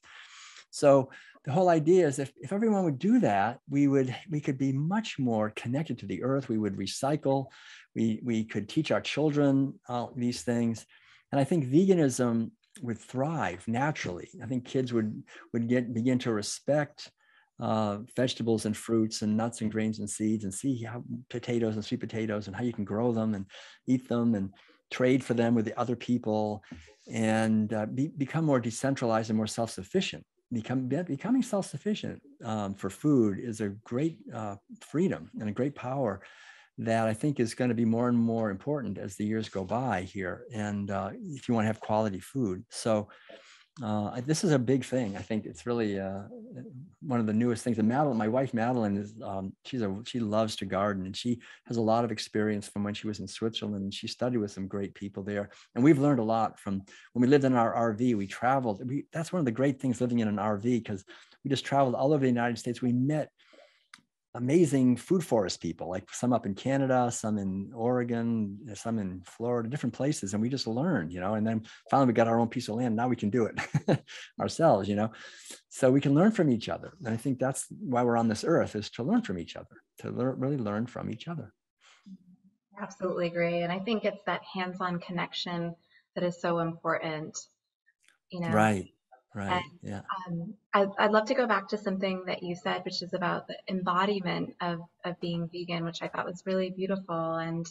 So the whole idea is if, if everyone would do that, we would we could be much more connected to the earth. We would recycle. We we could teach our children uh, these things, and I think veganism would thrive naturally. I think kids would would get begin to respect uh, vegetables and fruits and nuts and grains and seeds and see how potatoes and sweet potatoes and how you can grow them and eat them and trade for them with the other people and uh, be, become more decentralized and more self-sufficient become, becoming self-sufficient um, for food is a great uh, freedom and a great power that I think is going to be more and more important as the years go by here. And uh, if you want to have quality food, so uh, this is a big thing. I think it's really uh, one of the newest things. And Madeline, my wife Madeline, is um, she's a she loves to garden, and she has a lot of experience from when she was in Switzerland. And she studied with some great people there, and we've learned a lot from when we lived in our RV. We traveled. We, that's one of the great things living in an RV because we just traveled all over the United States. We met amazing food forest people, like some up in Canada, some in Oregon, uh, some in Florida, different places. And we just learned, you know, and then finally we got our own piece of land. Now we can do it [laughs] ourselves, you know. So we can learn from each other. And I think that's why we're on this earth is to learn from each other, to learn, really learn from each other. Absolutely agree. And I think it's that hands-on connection that is so important. You know, right. Right. And, yeah. Um, I, I'd love to go back to something that you said, which is about the embodiment of, of being vegan, which I thought was really beautiful. And,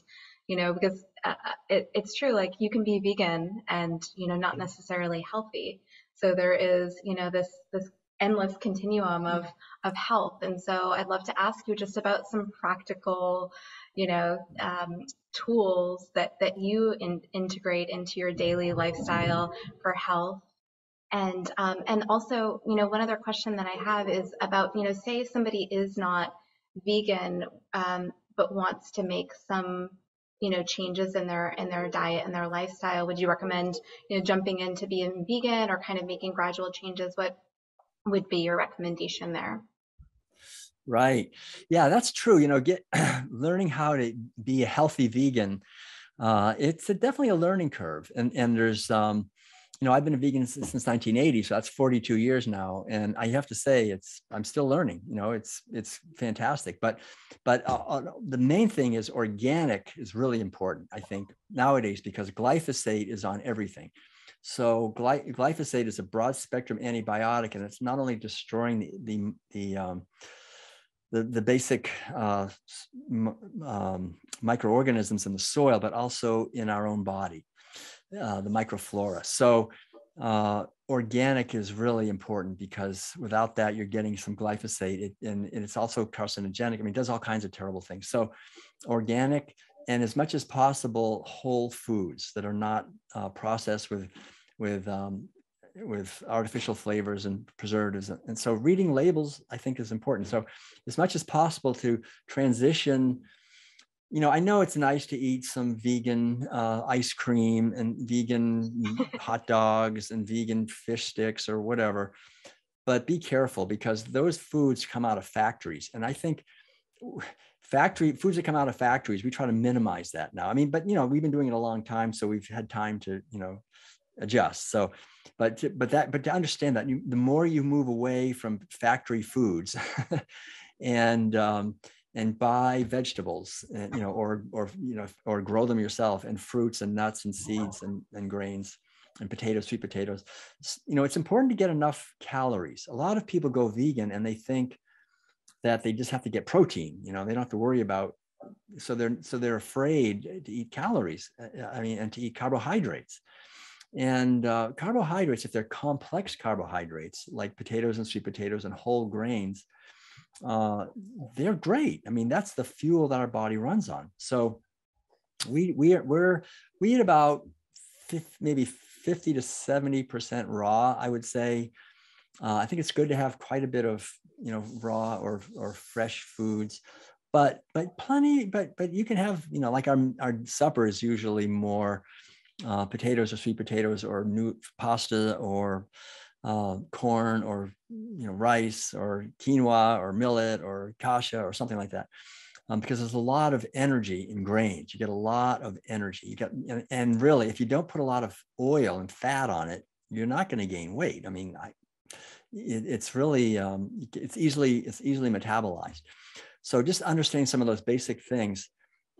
you know, because uh, it, it's true, like you can be vegan and, you know, not necessarily healthy. So there is, you know, this, this endless continuum of, of health. And so I'd love to ask you just about some practical, you know, um, tools that, that you in, integrate into your daily lifestyle for health and um, and also, you know, one other question that I have is about, you know, say somebody is not vegan um, but wants to make some, you know, changes in their in their diet and their lifestyle. Would you recommend, you know, jumping into being vegan or kind of making gradual changes? What would be your recommendation there? Right. Yeah, that's true. You know, get [clears throat] learning how to be a healthy vegan. Uh, it's a, definitely a learning curve, and and there's um, you know, I've been a vegan since, since 1980, so that's 42 years now, and I have to say, it's I'm still learning. You know, it's it's fantastic. But but uh, uh, the main thing is organic is really important. I think nowadays because glyphosate is on everything. So gly- glyphosate is a broad spectrum antibiotic, and it's not only destroying the the the um, the, the basic uh, um, microorganisms in the soil, but also in our own body. Uh, the microflora. So uh, organic is really important because without that, you're getting some glyphosate it, and, and, it's also carcinogenic. I mean, it does all kinds of terrible things. So organic and as much as possible, whole foods that are not uh, processed with, with, um, with artificial flavors and preservatives. And so reading labels, I think is important. So as much as possible to transition you know, I know it's nice to eat some vegan uh, ice cream and vegan [laughs] hot dogs and vegan fish sticks or whatever, but be careful because those foods come out of factories. And I think factory foods that come out of factories, we try to minimize that now. I mean, but you know, we've been doing it a long time, so we've had time to, you know, adjust. So, but but that but to understand that you, the more you move away from factory foods, [laughs] and um, and buy vegetables, and, you [laughs] know, or or you know, or grow them yourself, and fruits and nuts and seeds and, and grains and potatoes, sweet potatoes. You know, it's important to get enough calories. A lot of people go vegan and they think that they just have to get protein. You know, they don't have to worry about. So they're so they're afraid to eat calories. Uh, I mean, and to eat carbohydrates. And uh, carbohydrates, if they're complex carbohydrates like potatoes and sweet potatoes and whole grains, uh, they're great. I mean, that's the fuel that our body runs on. So we we are, we're we eat about 50, maybe 50 to 70 percent raw. I would say. Uh, I think it's good to have quite a bit of you know raw or or fresh foods but but plenty but but you can have you know like our our supper is usually more uh, potatoes or sweet potatoes or new pasta or uh, corn or you know rice or quinoa or millet or kasha or something like that um, because there's a lot of energy in grains you get a lot of energy you get and really if you don't put a lot of oil and fat on it you're not going to gain weight i mean I, it, it's really um, it's easily it's easily metabolized. So just understanding some of those basic things,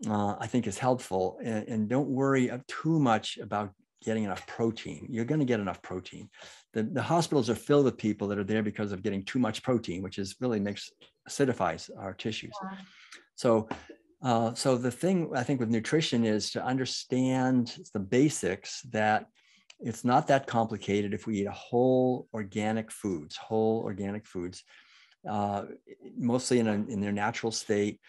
uh, I think is helpful. And, and, don't worry too much about getting enough protein. You're going to get enough protein. The, the hospitals are filled with people that are there because of getting too much protein, which is really makes acidifies our tissues. Yeah. So uh, so the thing I think with nutrition is to understand the basics that it's not that complicated if we eat whole organic foods, whole organic foods, uh, mostly in, a, in their natural state.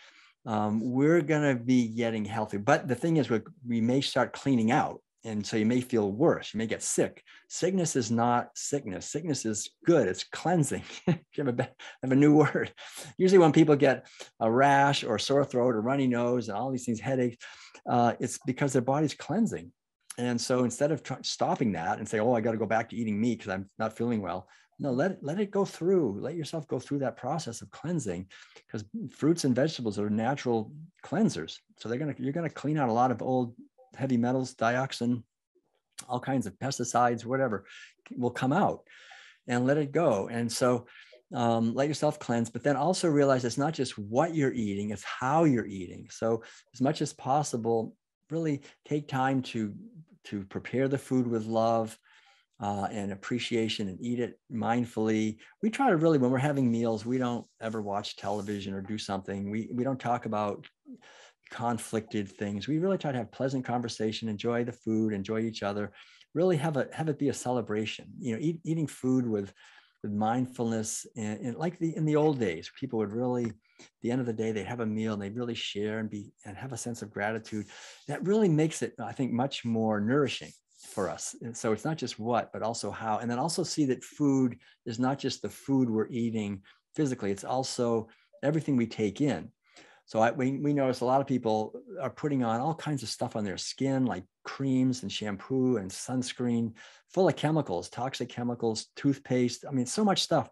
Um, we're going to be getting healthy. But the thing is, we, we may start cleaning out. And so you may feel worse. You may get sick. Sickness is not sickness. Sickness is good. It's cleansing. [laughs] you have a, have a new word. [laughs] Usually, when people get a rash or sore throat or runny nose and all these things, headaches, uh, it's because their body's cleansing. And so instead of stopping that and say, "Oh, I got to go back to eating meat because I'm not feeling well," no, let let it go through. Let yourself go through that process of cleansing, because fruits and vegetables are natural cleansers. So they're gonna you're gonna clean out a lot of old heavy metals, dioxin, all kinds of pesticides, whatever, will come out, and let it go. And so um, let yourself cleanse, but then also realize it's not just what you're eating, it's how you're eating. So, as much as possible, really take time to to prepare the food with love uh, and appreciation and eat it mindfully. We try to really, when we're having meals, we don't ever watch television or do something. We, we don't talk about conflicted things. We really try to have pleasant conversation, enjoy the food, enjoy each other, really have a have it be a celebration. You know, eat, eating food with with mindfulness and, and like the in the old days, people would really the end of the day they have a meal and they really share and be and have a sense of gratitude that really makes it i think much more nourishing for us and so it's not just what but also how and then also see that food is not just the food we're eating physically it's also everything we take in so I, we, we notice a lot of people are putting on all kinds of stuff on their skin, like creams and shampoo and sunscreen, full of chemicals, toxic chemicals, toothpaste. I mean, so much stuff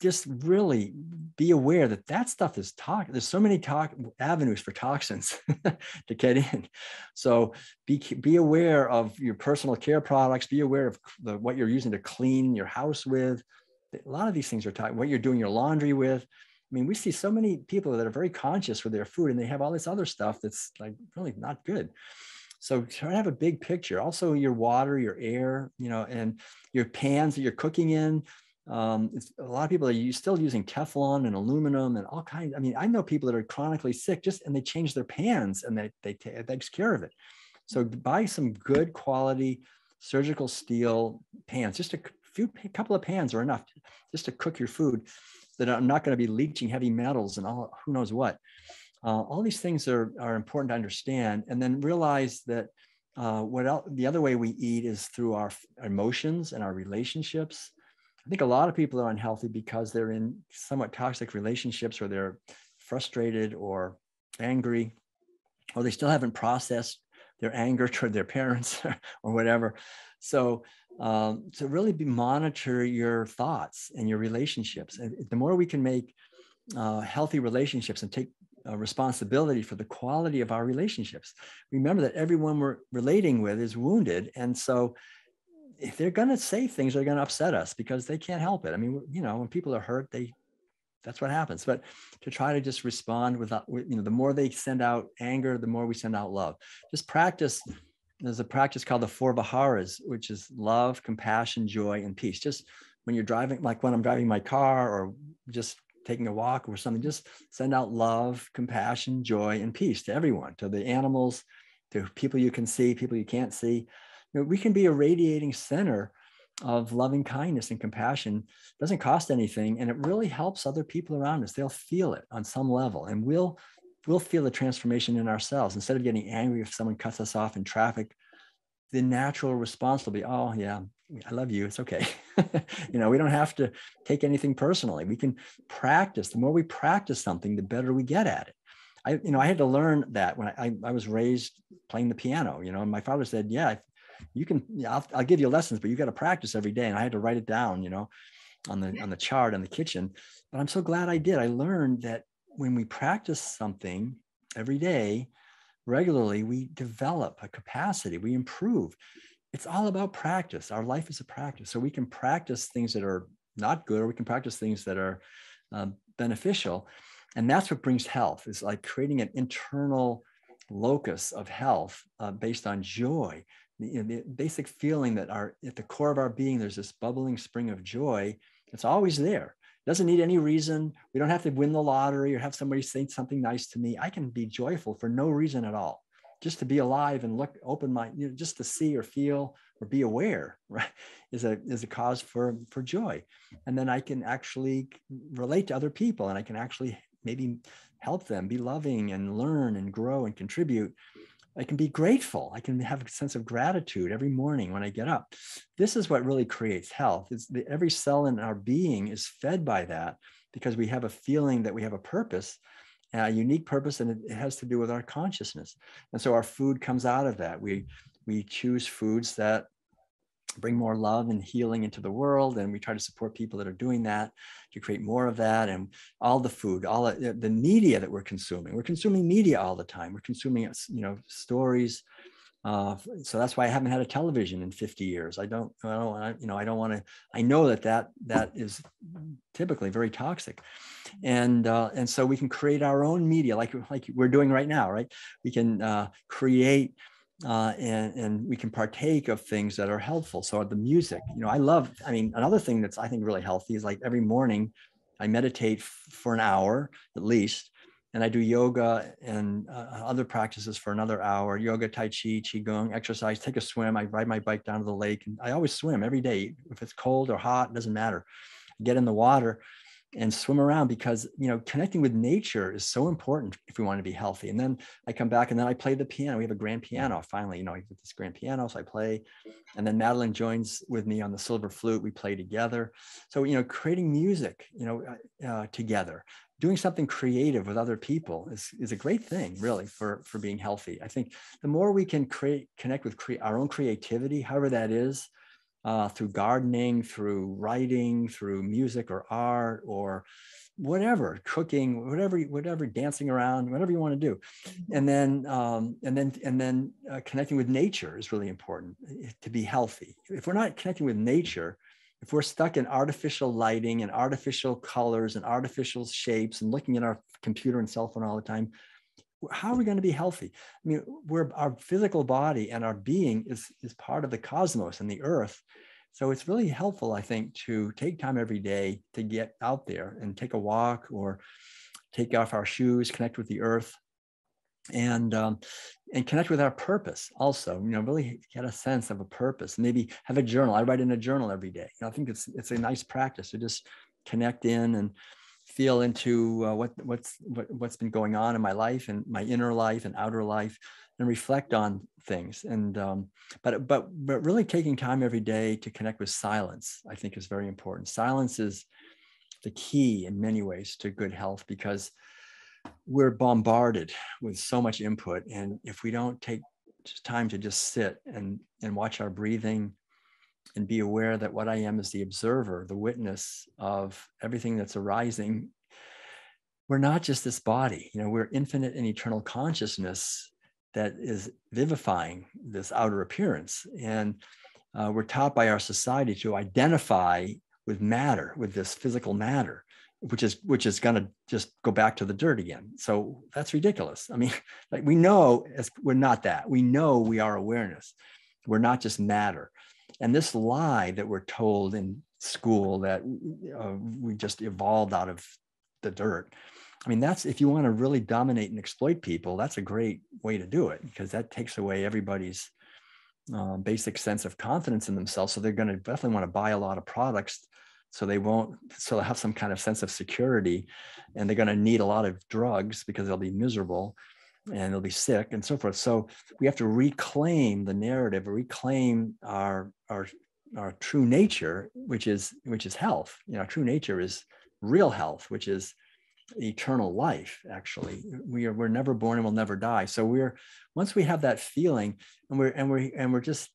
just really be aware that that stuff is toxic. There's so many talk avenues for toxins [laughs] to get in. So be be aware of your personal care products. Be aware of the, what you're using to clean your house with. A lot of these things are talking. What you're doing your laundry with. I mean, we see so many people that are very conscious with their food, and they have all this other stuff that's like really not good. So try to have a big picture. Also, your water, your air, you know, and your pans that you're cooking in um, a lot of people are still using Teflon and aluminum and all kinds. I mean, I know people that are chronically sick just and they change their pans and they they take care of it. So buy some good quality surgical steel pans. Just a few a couple of pans are enough just to cook your food that I'm not going to be leaching heavy metals and all who knows what. Uh, all these things are are important to understand, and then realize that uh, what else, the other way we eat is through our emotions and our relationships I think a lot of people are unhealthy because they're in somewhat toxic relationships or they're frustrated or angry, or they still haven't processed their anger [laughs] toward their parents or whatever. So um, to really be monitor your thoughts and your relationships. And the more we can make uh, healthy relationships and take uh, responsibility for the quality of our relationships. Remember that everyone we're relating with is wounded. And so if they're going to say things that are going to upset us because they can't help it. I mean, you know, when people are hurt, they that's what happens. But to try to just respond without, you know, the more they send out anger, the more we send out love. Just practice. There's a practice called the four viharas, which is love, compassion, joy, and peace. Just when you're driving, like when I'm driving my car or just taking a walk or something, just send out love, compassion, joy, and peace to everyone, to the animals, to people you can see, people you can't see. You know, we can be a radiating center of loving kindness and compassion. It doesn't cost anything, and it really helps other people around us. They'll feel it on some level, and we'll we'll feel the transformation in ourselves. Instead of getting angry if someone cuts us off in traffic, the natural response will be, "Oh yeah, I love you. It's okay. [laughs] you know, we don't have to take anything personally. We can practice. The more we practice something, the better we get at it. I, you know, I had to learn that when I, I was raised playing the piano, you know, and my father said, yeah, you can, I'll, I'll give you lessons, but you got to practice every day. And I had to write it down, you know, on the, on the chart in the kitchen. But I'm so glad I did. I learned that when we practice something every day, regularly, we develop a capacity, we improve it's all about practice. Our life is a practice. So we can practice things that are not good, or we can practice things that are um, beneficial. And that's what brings health, is like creating an internal locus of health uh, based on joy. The, you know, the basic feeling that our at the core of our being, there's this bubbling spring of joy. It's always there. Doesn't need any reason. We don't have to win the lottery or have somebody say something nice to me. I can be joyful for no reason at all just to be alive and look open my you know just to see or feel or be aware [laughs] right is a is a cause for for joy and then i can actually relate to other people and i can actually maybe help them be loving and learn and grow and contribute i can be grateful. I can have a sense of gratitude every morning when i get up. This is what really creates health it's the, every cell in our being is fed by that because we have a feeling that we have a purpose a unique purpose and it has to do with our consciousness. And so our food comes out of that. We we choose foods that bring more love and healing into the world and we try to support people that are doing that to create more of that and all the food all the, media that we're consuming we're consuming media all the time we're consuming you know stories uh, so that's why I haven't had a television in 50 years. I don't, I don't, you know, I don't want to. I know that that that is typically very toxic, and uh, and so we can create our own media, like like we're doing right now, right? We can uh, create. Uh, and and we can partake of things that are helpful. So the music, you know, I love. I mean, another thing that's I think really healthy is like every morning, I meditate for an hour at least, and I do yoga and uh, other practices for another hour yoga, Tai Chi, Qigong, exercise, take a swim. I ride my bike down to the lake and I always swim every day. If it's cold or hot, it doesn't matter. Get in the water and swim around because you know connecting with nature is so important if we want to be healthy. And then i come back and then i play the piano. We have a grand piano finally you know I get this grand piano so i play. And then madeline joins with me on the silver flute. We play together. So you know creating music you know uh, uh together doing something creative with other people is, is a great thing really for, for being healthy. I think the more we can create connect with cre- our own creativity however that is uh, through gardening through writing through music or art or whatever cooking whatever whatever dancing around whatever you want to do mm-hmm. and then um, and then and then uh, connecting with nature is really important eh, to be healthy if we're not connecting with nature if we're stuck in artificial lighting and artificial colors and artificial shapes and looking at our computer and cell phone all the time, how are we going to be healthy? I mean, we're our physical body and our being is, is part of the cosmos and the earth. So it's really helpful, I think, to take time every day to get out there and take a walk or take off our shoes, connect with the earth, and um, and connect with our purpose also you know really get a sense of a purpose maybe have a journal i write in a journal every day you know, i think it's it's a nice practice to just connect in and feel into uh, what what's what, what's been going on in my life and my inner life and outer life and reflect on things and um, but but but really taking time every day to connect with silence i think is very important silence is the key in many ways to good health because we're bombarded with so much input. And if we don't take time to just sit and, and watch our breathing and be aware that what I am is the observer, the witness of everything that's arising, we're not just this body. You know, we're infinite and eternal consciousness that is vivifying this outer appearance. And uh, we're taught by our society to identify with matter, with this physical matter which is which is going to just go back to the dirt again. So that's ridiculous. I mean [laughs] like we know as we're not that. We know we are awareness. We're not just matter and this lie that we're told in school that uh, we just evolved out of the dirt i mean that's if you want to really dominate and exploit people that's a great way to do it because that takes away everybody's uh, basic sense of confidence in themselves. So they're going to definitely want to buy a lot of products so they won't so they have some kind of sense of security and they're going to need a lot of drugs because they'll be miserable and they'll be sick and so forth. So we have to reclaim the narrative reclaim our our our true nature which is which is health. You know true nature is real health which is eternal life actually. We are we're never born and we'll never die. So we're once we have that feeling and we're and we're and we're just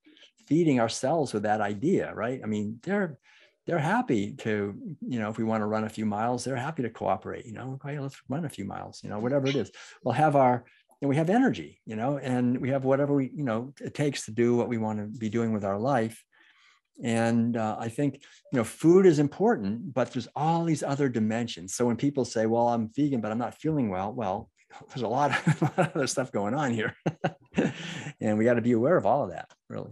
feeding ourselves with that idea right? I mean they're they're happy to, you know, if we want to run a few miles, they're happy to cooperate, you know, okay, let's run a few miles, you know, whatever it is. We'll have our, and we have energy, you know, and we have whatever we, you know, it takes to do what we want to be doing with our life. And uh, I think, you know, food is important, but there's all these other dimensions. So when people say, well, I'm vegan, but I'm not feeling well, well, [laughs] there's a lot of, [laughs] a lot of other stuff going on here. [laughs] and we got to be aware of all of that, really.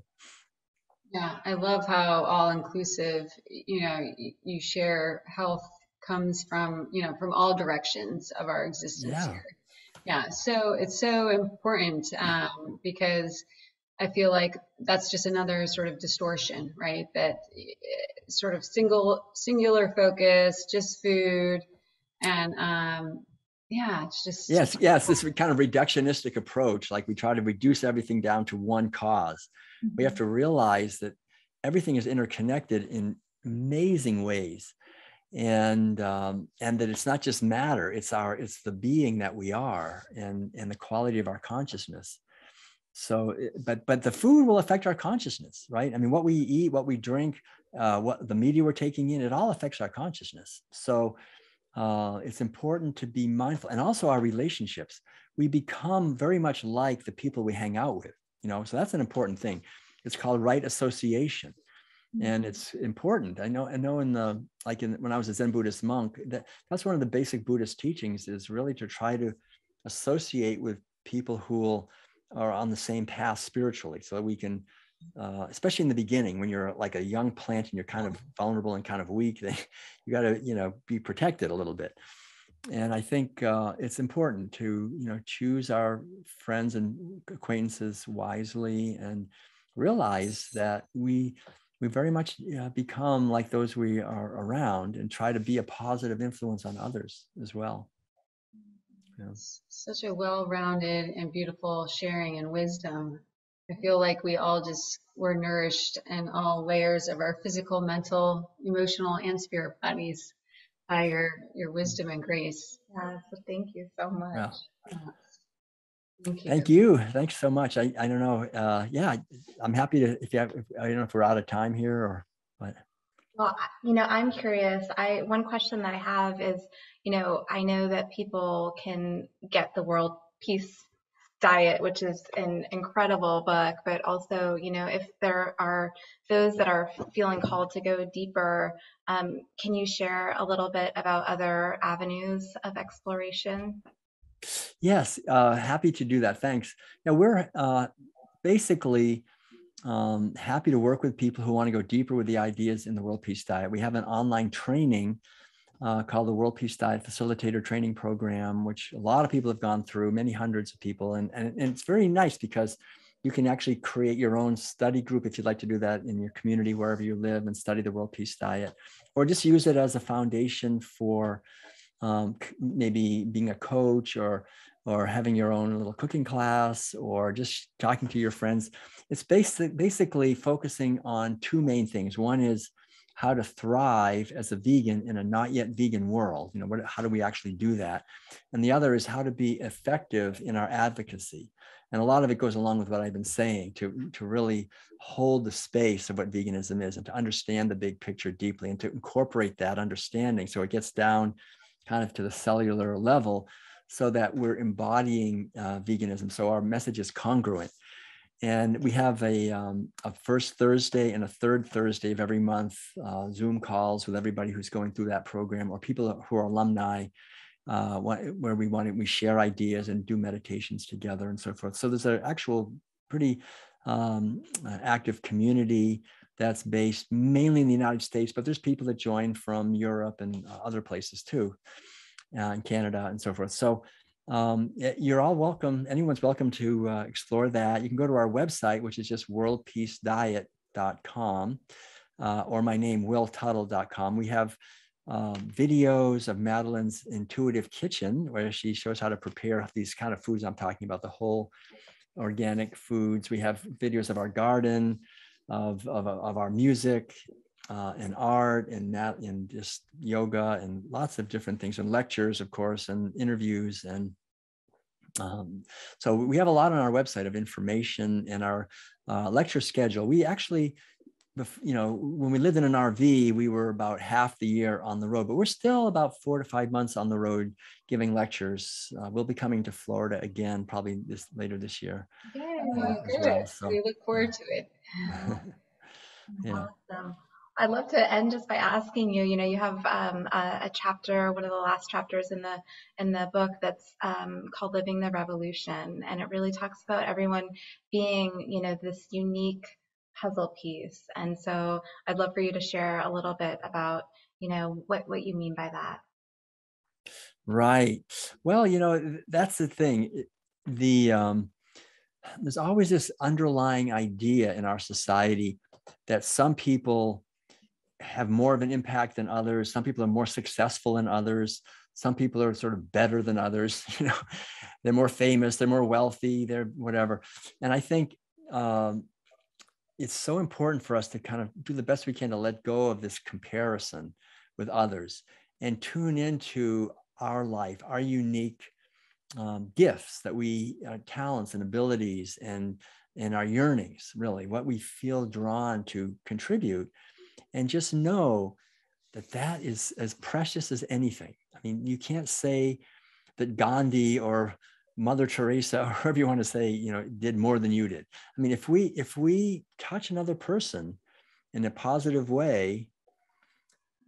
Yeah, I love how all inclusive, you know, you share health comes from, you know, from all directions of our existence yeah. here. Yeah, so it's so important um, because I feel like that's just another sort of distortion, right? That eh, sort of single, singular focus, just food, and um, yeah, it's just yes, yes, this kind of reductionistic approach, like we try to reduce everything down to one cause Mm-hmm. We have to realize that everything is interconnected in amazing ways and um, and that it's not just matter it's our it's the being that we are and and the quality of our consciousness. So eh, but but the food will affect our consciousness right? I mean what we eat what we drink uh, what the media we're taking in it all affects our consciousness. So uh, it's important to be mindful and also our relationships. We become very much like the people we hang out with you know? So that's an important thing. It's called right association and mm-hmm. it's important i know i know in the like in when i was a zen buddhist monk that that's one of the basic buddhist teachings is really to try to associate with people who are on the same path spiritually so that we can uh, especially in the beginning when you're like a young plant and you're kind of vulnerable and kind of weak [laughs] they, you got to you know be protected a little bit and I think uh, it's important to you know choose our friends and acquaintances wisely and realize that we we very much uh, become like those we are around and try to be a positive influence on others as well. Yeah. Such a well-rounded and beautiful sharing and wisdom. I feel like we all just were nourished in all layers of our physical, mental, emotional, and spirit bodies by your your wisdom and grace. Yeah, so thank you so much. Yeah. Thank you. Thank you. Thanks so much. I, I don't know. Uh, yeah, I'm happy to, if you have, if, I don't know if we're out of time here or what. Well, you know, I'm curious. I, one question that I have is, you know, I know that people can get the world peace diet, which is an incredible book, but also, you know, if there are those that are feeling called to go deeper, um, can you share a little bit about other avenues of exploration? Yes, uh, happy to do that. Thanks. Now we're uh, basically um, happy to work with people who want to go deeper with the ideas in the World Peace Diet. We have an online training uh, called the World Peace Diet Facilitator Training Program, which a lot of people have gone through, many hundreds of people. And, and, and it's very nice because you can actually create your own study group if you'd like to do that in your community, wherever you live, and study the World Peace Diet, or just use it as a foundation for um, maybe being a coach or or having your own little cooking class or just talking to your friends. It's basic, basically focusing on two main things. One is how to thrive as a vegan in a not yet vegan world. You know, what, how do we actually do that? And the other is how to be effective in our advocacy. And a lot of it goes along with what I've been saying to, to really hold the space of what veganism is and to understand the big picture deeply and to incorporate that understanding so it gets down kind of to the cellular level so that we're embodying uh, veganism. So our message is congruent. And we have a, um, a first Thursday and a third Thursday of every month uh, Zoom calls with everybody who's going through that program or people who are alumni, uh, where we want to, we share ideas and do meditations together and so forth. So there's an actual pretty um, active community that's based mainly in the United States, but there's people that join from Europe and other places too, uh, in Canada and so forth. So um, you're all welcome. Anyone's welcome to uh, explore that. You can go to our website, which is just worldpeacediet.com, uh, or my name, willtuttle.com. We have um, videos of Madeline's intuitive kitchen, where she shows how to prepare these kind of foods I'm talking about, the whole organic foods. We have videos of our garden, of, of, of our music uh, and art and that and just yoga and lots of different things and lectures, of course, and interviews. And um, so we have a lot on our website of information and our uh, lecture schedule. We actually, you know, when we lived in an RV, we were about half the year on the road, but we're still about four to five months on the road giving lectures. Uh, we'll be coming to Florida again, probably this later this year. Yay, uh, good. Well, so, we look forward to it. [laughs] yeah. Awesome. I'd love to end just by asking you. You know, you have um, a, a, chapter, one of the last chapters in the in the book that's um, called "Living the Revolution," and it really talks about everyone being, you know, this unique puzzle piece. And so, I'd love for you to share a little bit about, you know, what what you mean by that. Right. Well, you know, that's the thing. The um, there's always this underlying idea in our society that some people have more of an impact than others. Some people are more successful than others. Some people are sort of better than others. [laughs] You know, they're more famous, they're more wealthy, they're whatever. And I think um, it's so important for us to kind of do the best we can to let go of this comparison with others and tune into our life, our unique um, gifts that we, uh, talents and abilities and and our yearnings, really, what we feel drawn to contribute and just know that that is as precious as anything. I mean, you can't say that Gandhi or Mother Teresa, [laughs] or whoever you want to say, you know, did more than you did. I mean, if we if we touch another person in a positive way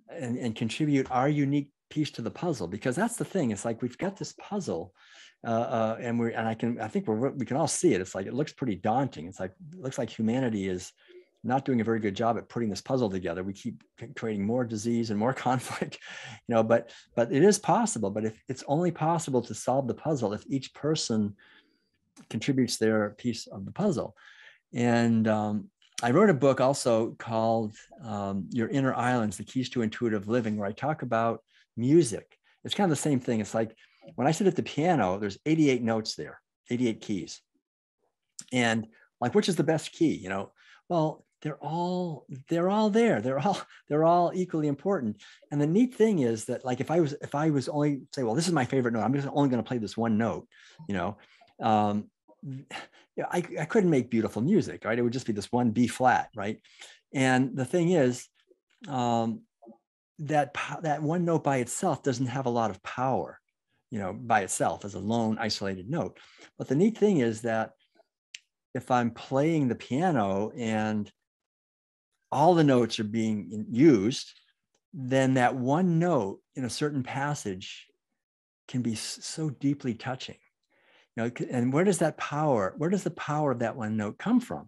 and, and contribute our unique piece to the puzzle, because that's the thing. It's like we've got this puzzle, uh, uh, and we're and I can I think we're we can all see it. It's like it looks pretty daunting. It's like it looks like humanity is not doing a very good job at putting this puzzle together. We keep creating more disease and more [laughs] conflict, you know, but but it is possible. But if it's only possible to solve the puzzle if each person contributes their piece of the puzzle. And um, I wrote a book also called um, Your Inner Islands: The Keys to Intuitive Living, where I talk about music. It's kind of the same thing. It's like when I sit at the piano, there's 88 notes there, 88 keys. And like, which is the best key? You know, well, they're all they're all there they're all [laughs] they're all equally important and the neat thing is that like if i was if i was only say well this is my favorite note i'm just only going to play this one note you know um yeah I, I couldn't make beautiful music right it would just be this one b flat right and the thing is um that that one note by itself doesn't have a lot of power you know by itself as a lone isolated note but the neat thing is that if i'm playing the piano and all the notes are being used, then that one note in a certain passage can be so deeply touching. You know, and where does that power, where does the power of that one note come from?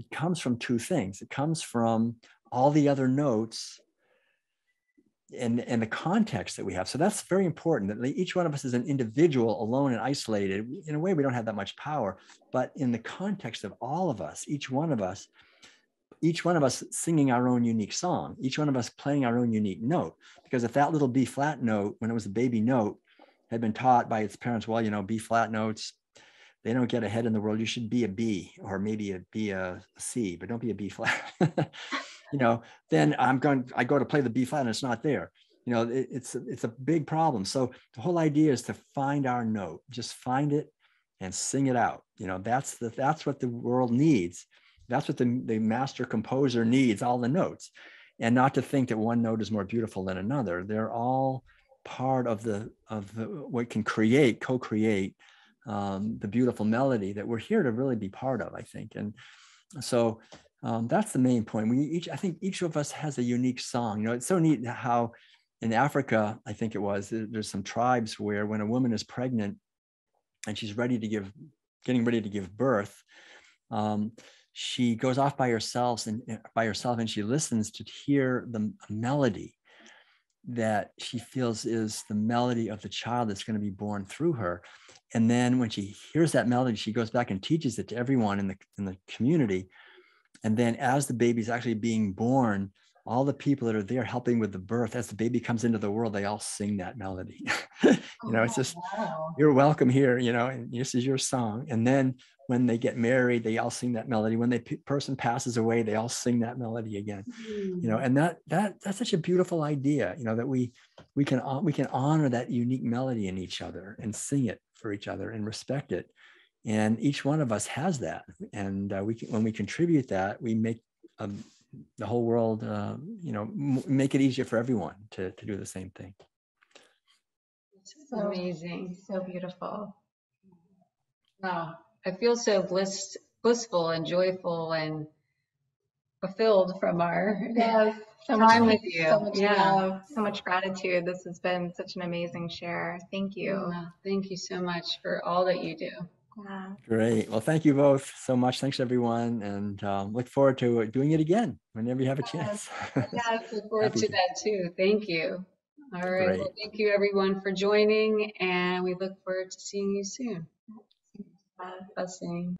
It comes from two things. It comes from all the other notes and, and the context that we have. So that's very important that each one of us is an individual, alone and isolated. In a way, we don't have that much power, but in the context of all of us, each one of us each one of us singing our own unique song, each one of us playing our own unique note. Because if that little B flat note, when it was a baby note, had been taught by its parents, well, you know, B flat notes, they don't get ahead in the world. You should be a B or maybe a be a C, but don't be a B flat. [laughs] you know, then I'm going, I go to play the B flat and it's not there. You know, it, it's, it's a big problem. So the whole idea is to find our note, just find it and sing it out. You know, that's the, that's what the world needs. That's what the, the master composer needs, all the notes. And not to think that one note is more beautiful than another. They're all part of the, of the, what can create, co-create um, the beautiful melody that we're here to really be part of, I think. And so um, that's the main point. We each, I think each of us has a unique song. You know, it's so neat how in Africa, I think it was, there's some tribes where when a woman is pregnant and she's ready to give, getting ready to give birth, um, she goes off by herself and by herself and she listens to hear the melody that she feels is the melody of the child that's going to be born through her. And then when she hears that melody she goes back and teaches it to everyone in the in the community. And then as the baby's actually being born all the people that are there helping with the birth as the baby comes into the world they all sing that melody. [laughs] You know it's oh, just oh, wow. you're welcome here you know and this is your song. And then when they get married they all sing that melody. When the person passes away they all sing that melody again. Mm. you know mm. and that that that's such a beautiful idea you know that we we can we can honor that unique melody in each other and sing it for each other and respect it. And each one of us has that. And uh, we can, when we contribute that we make um, the whole world uh, you know m- make it easier for everyone to, to do the same thing. So amazing. So beautiful. Wow I feel so bliss, blissful and joyful and fulfilled from our yes, so time much, with you. So much yeah. love, so much gratitude. This has been such an amazing share. Thank you. Yeah, thank you so much for all that you do. Yeah. Great. Well, thank you both so much. Thanks, everyone. And um, look forward to doing it again whenever you have a chance. yes, look [laughs] forward to that too. Thank you. All right. Great. Well, thank you, everyone, for joining. And we look forward to seeing you soon. Blessing.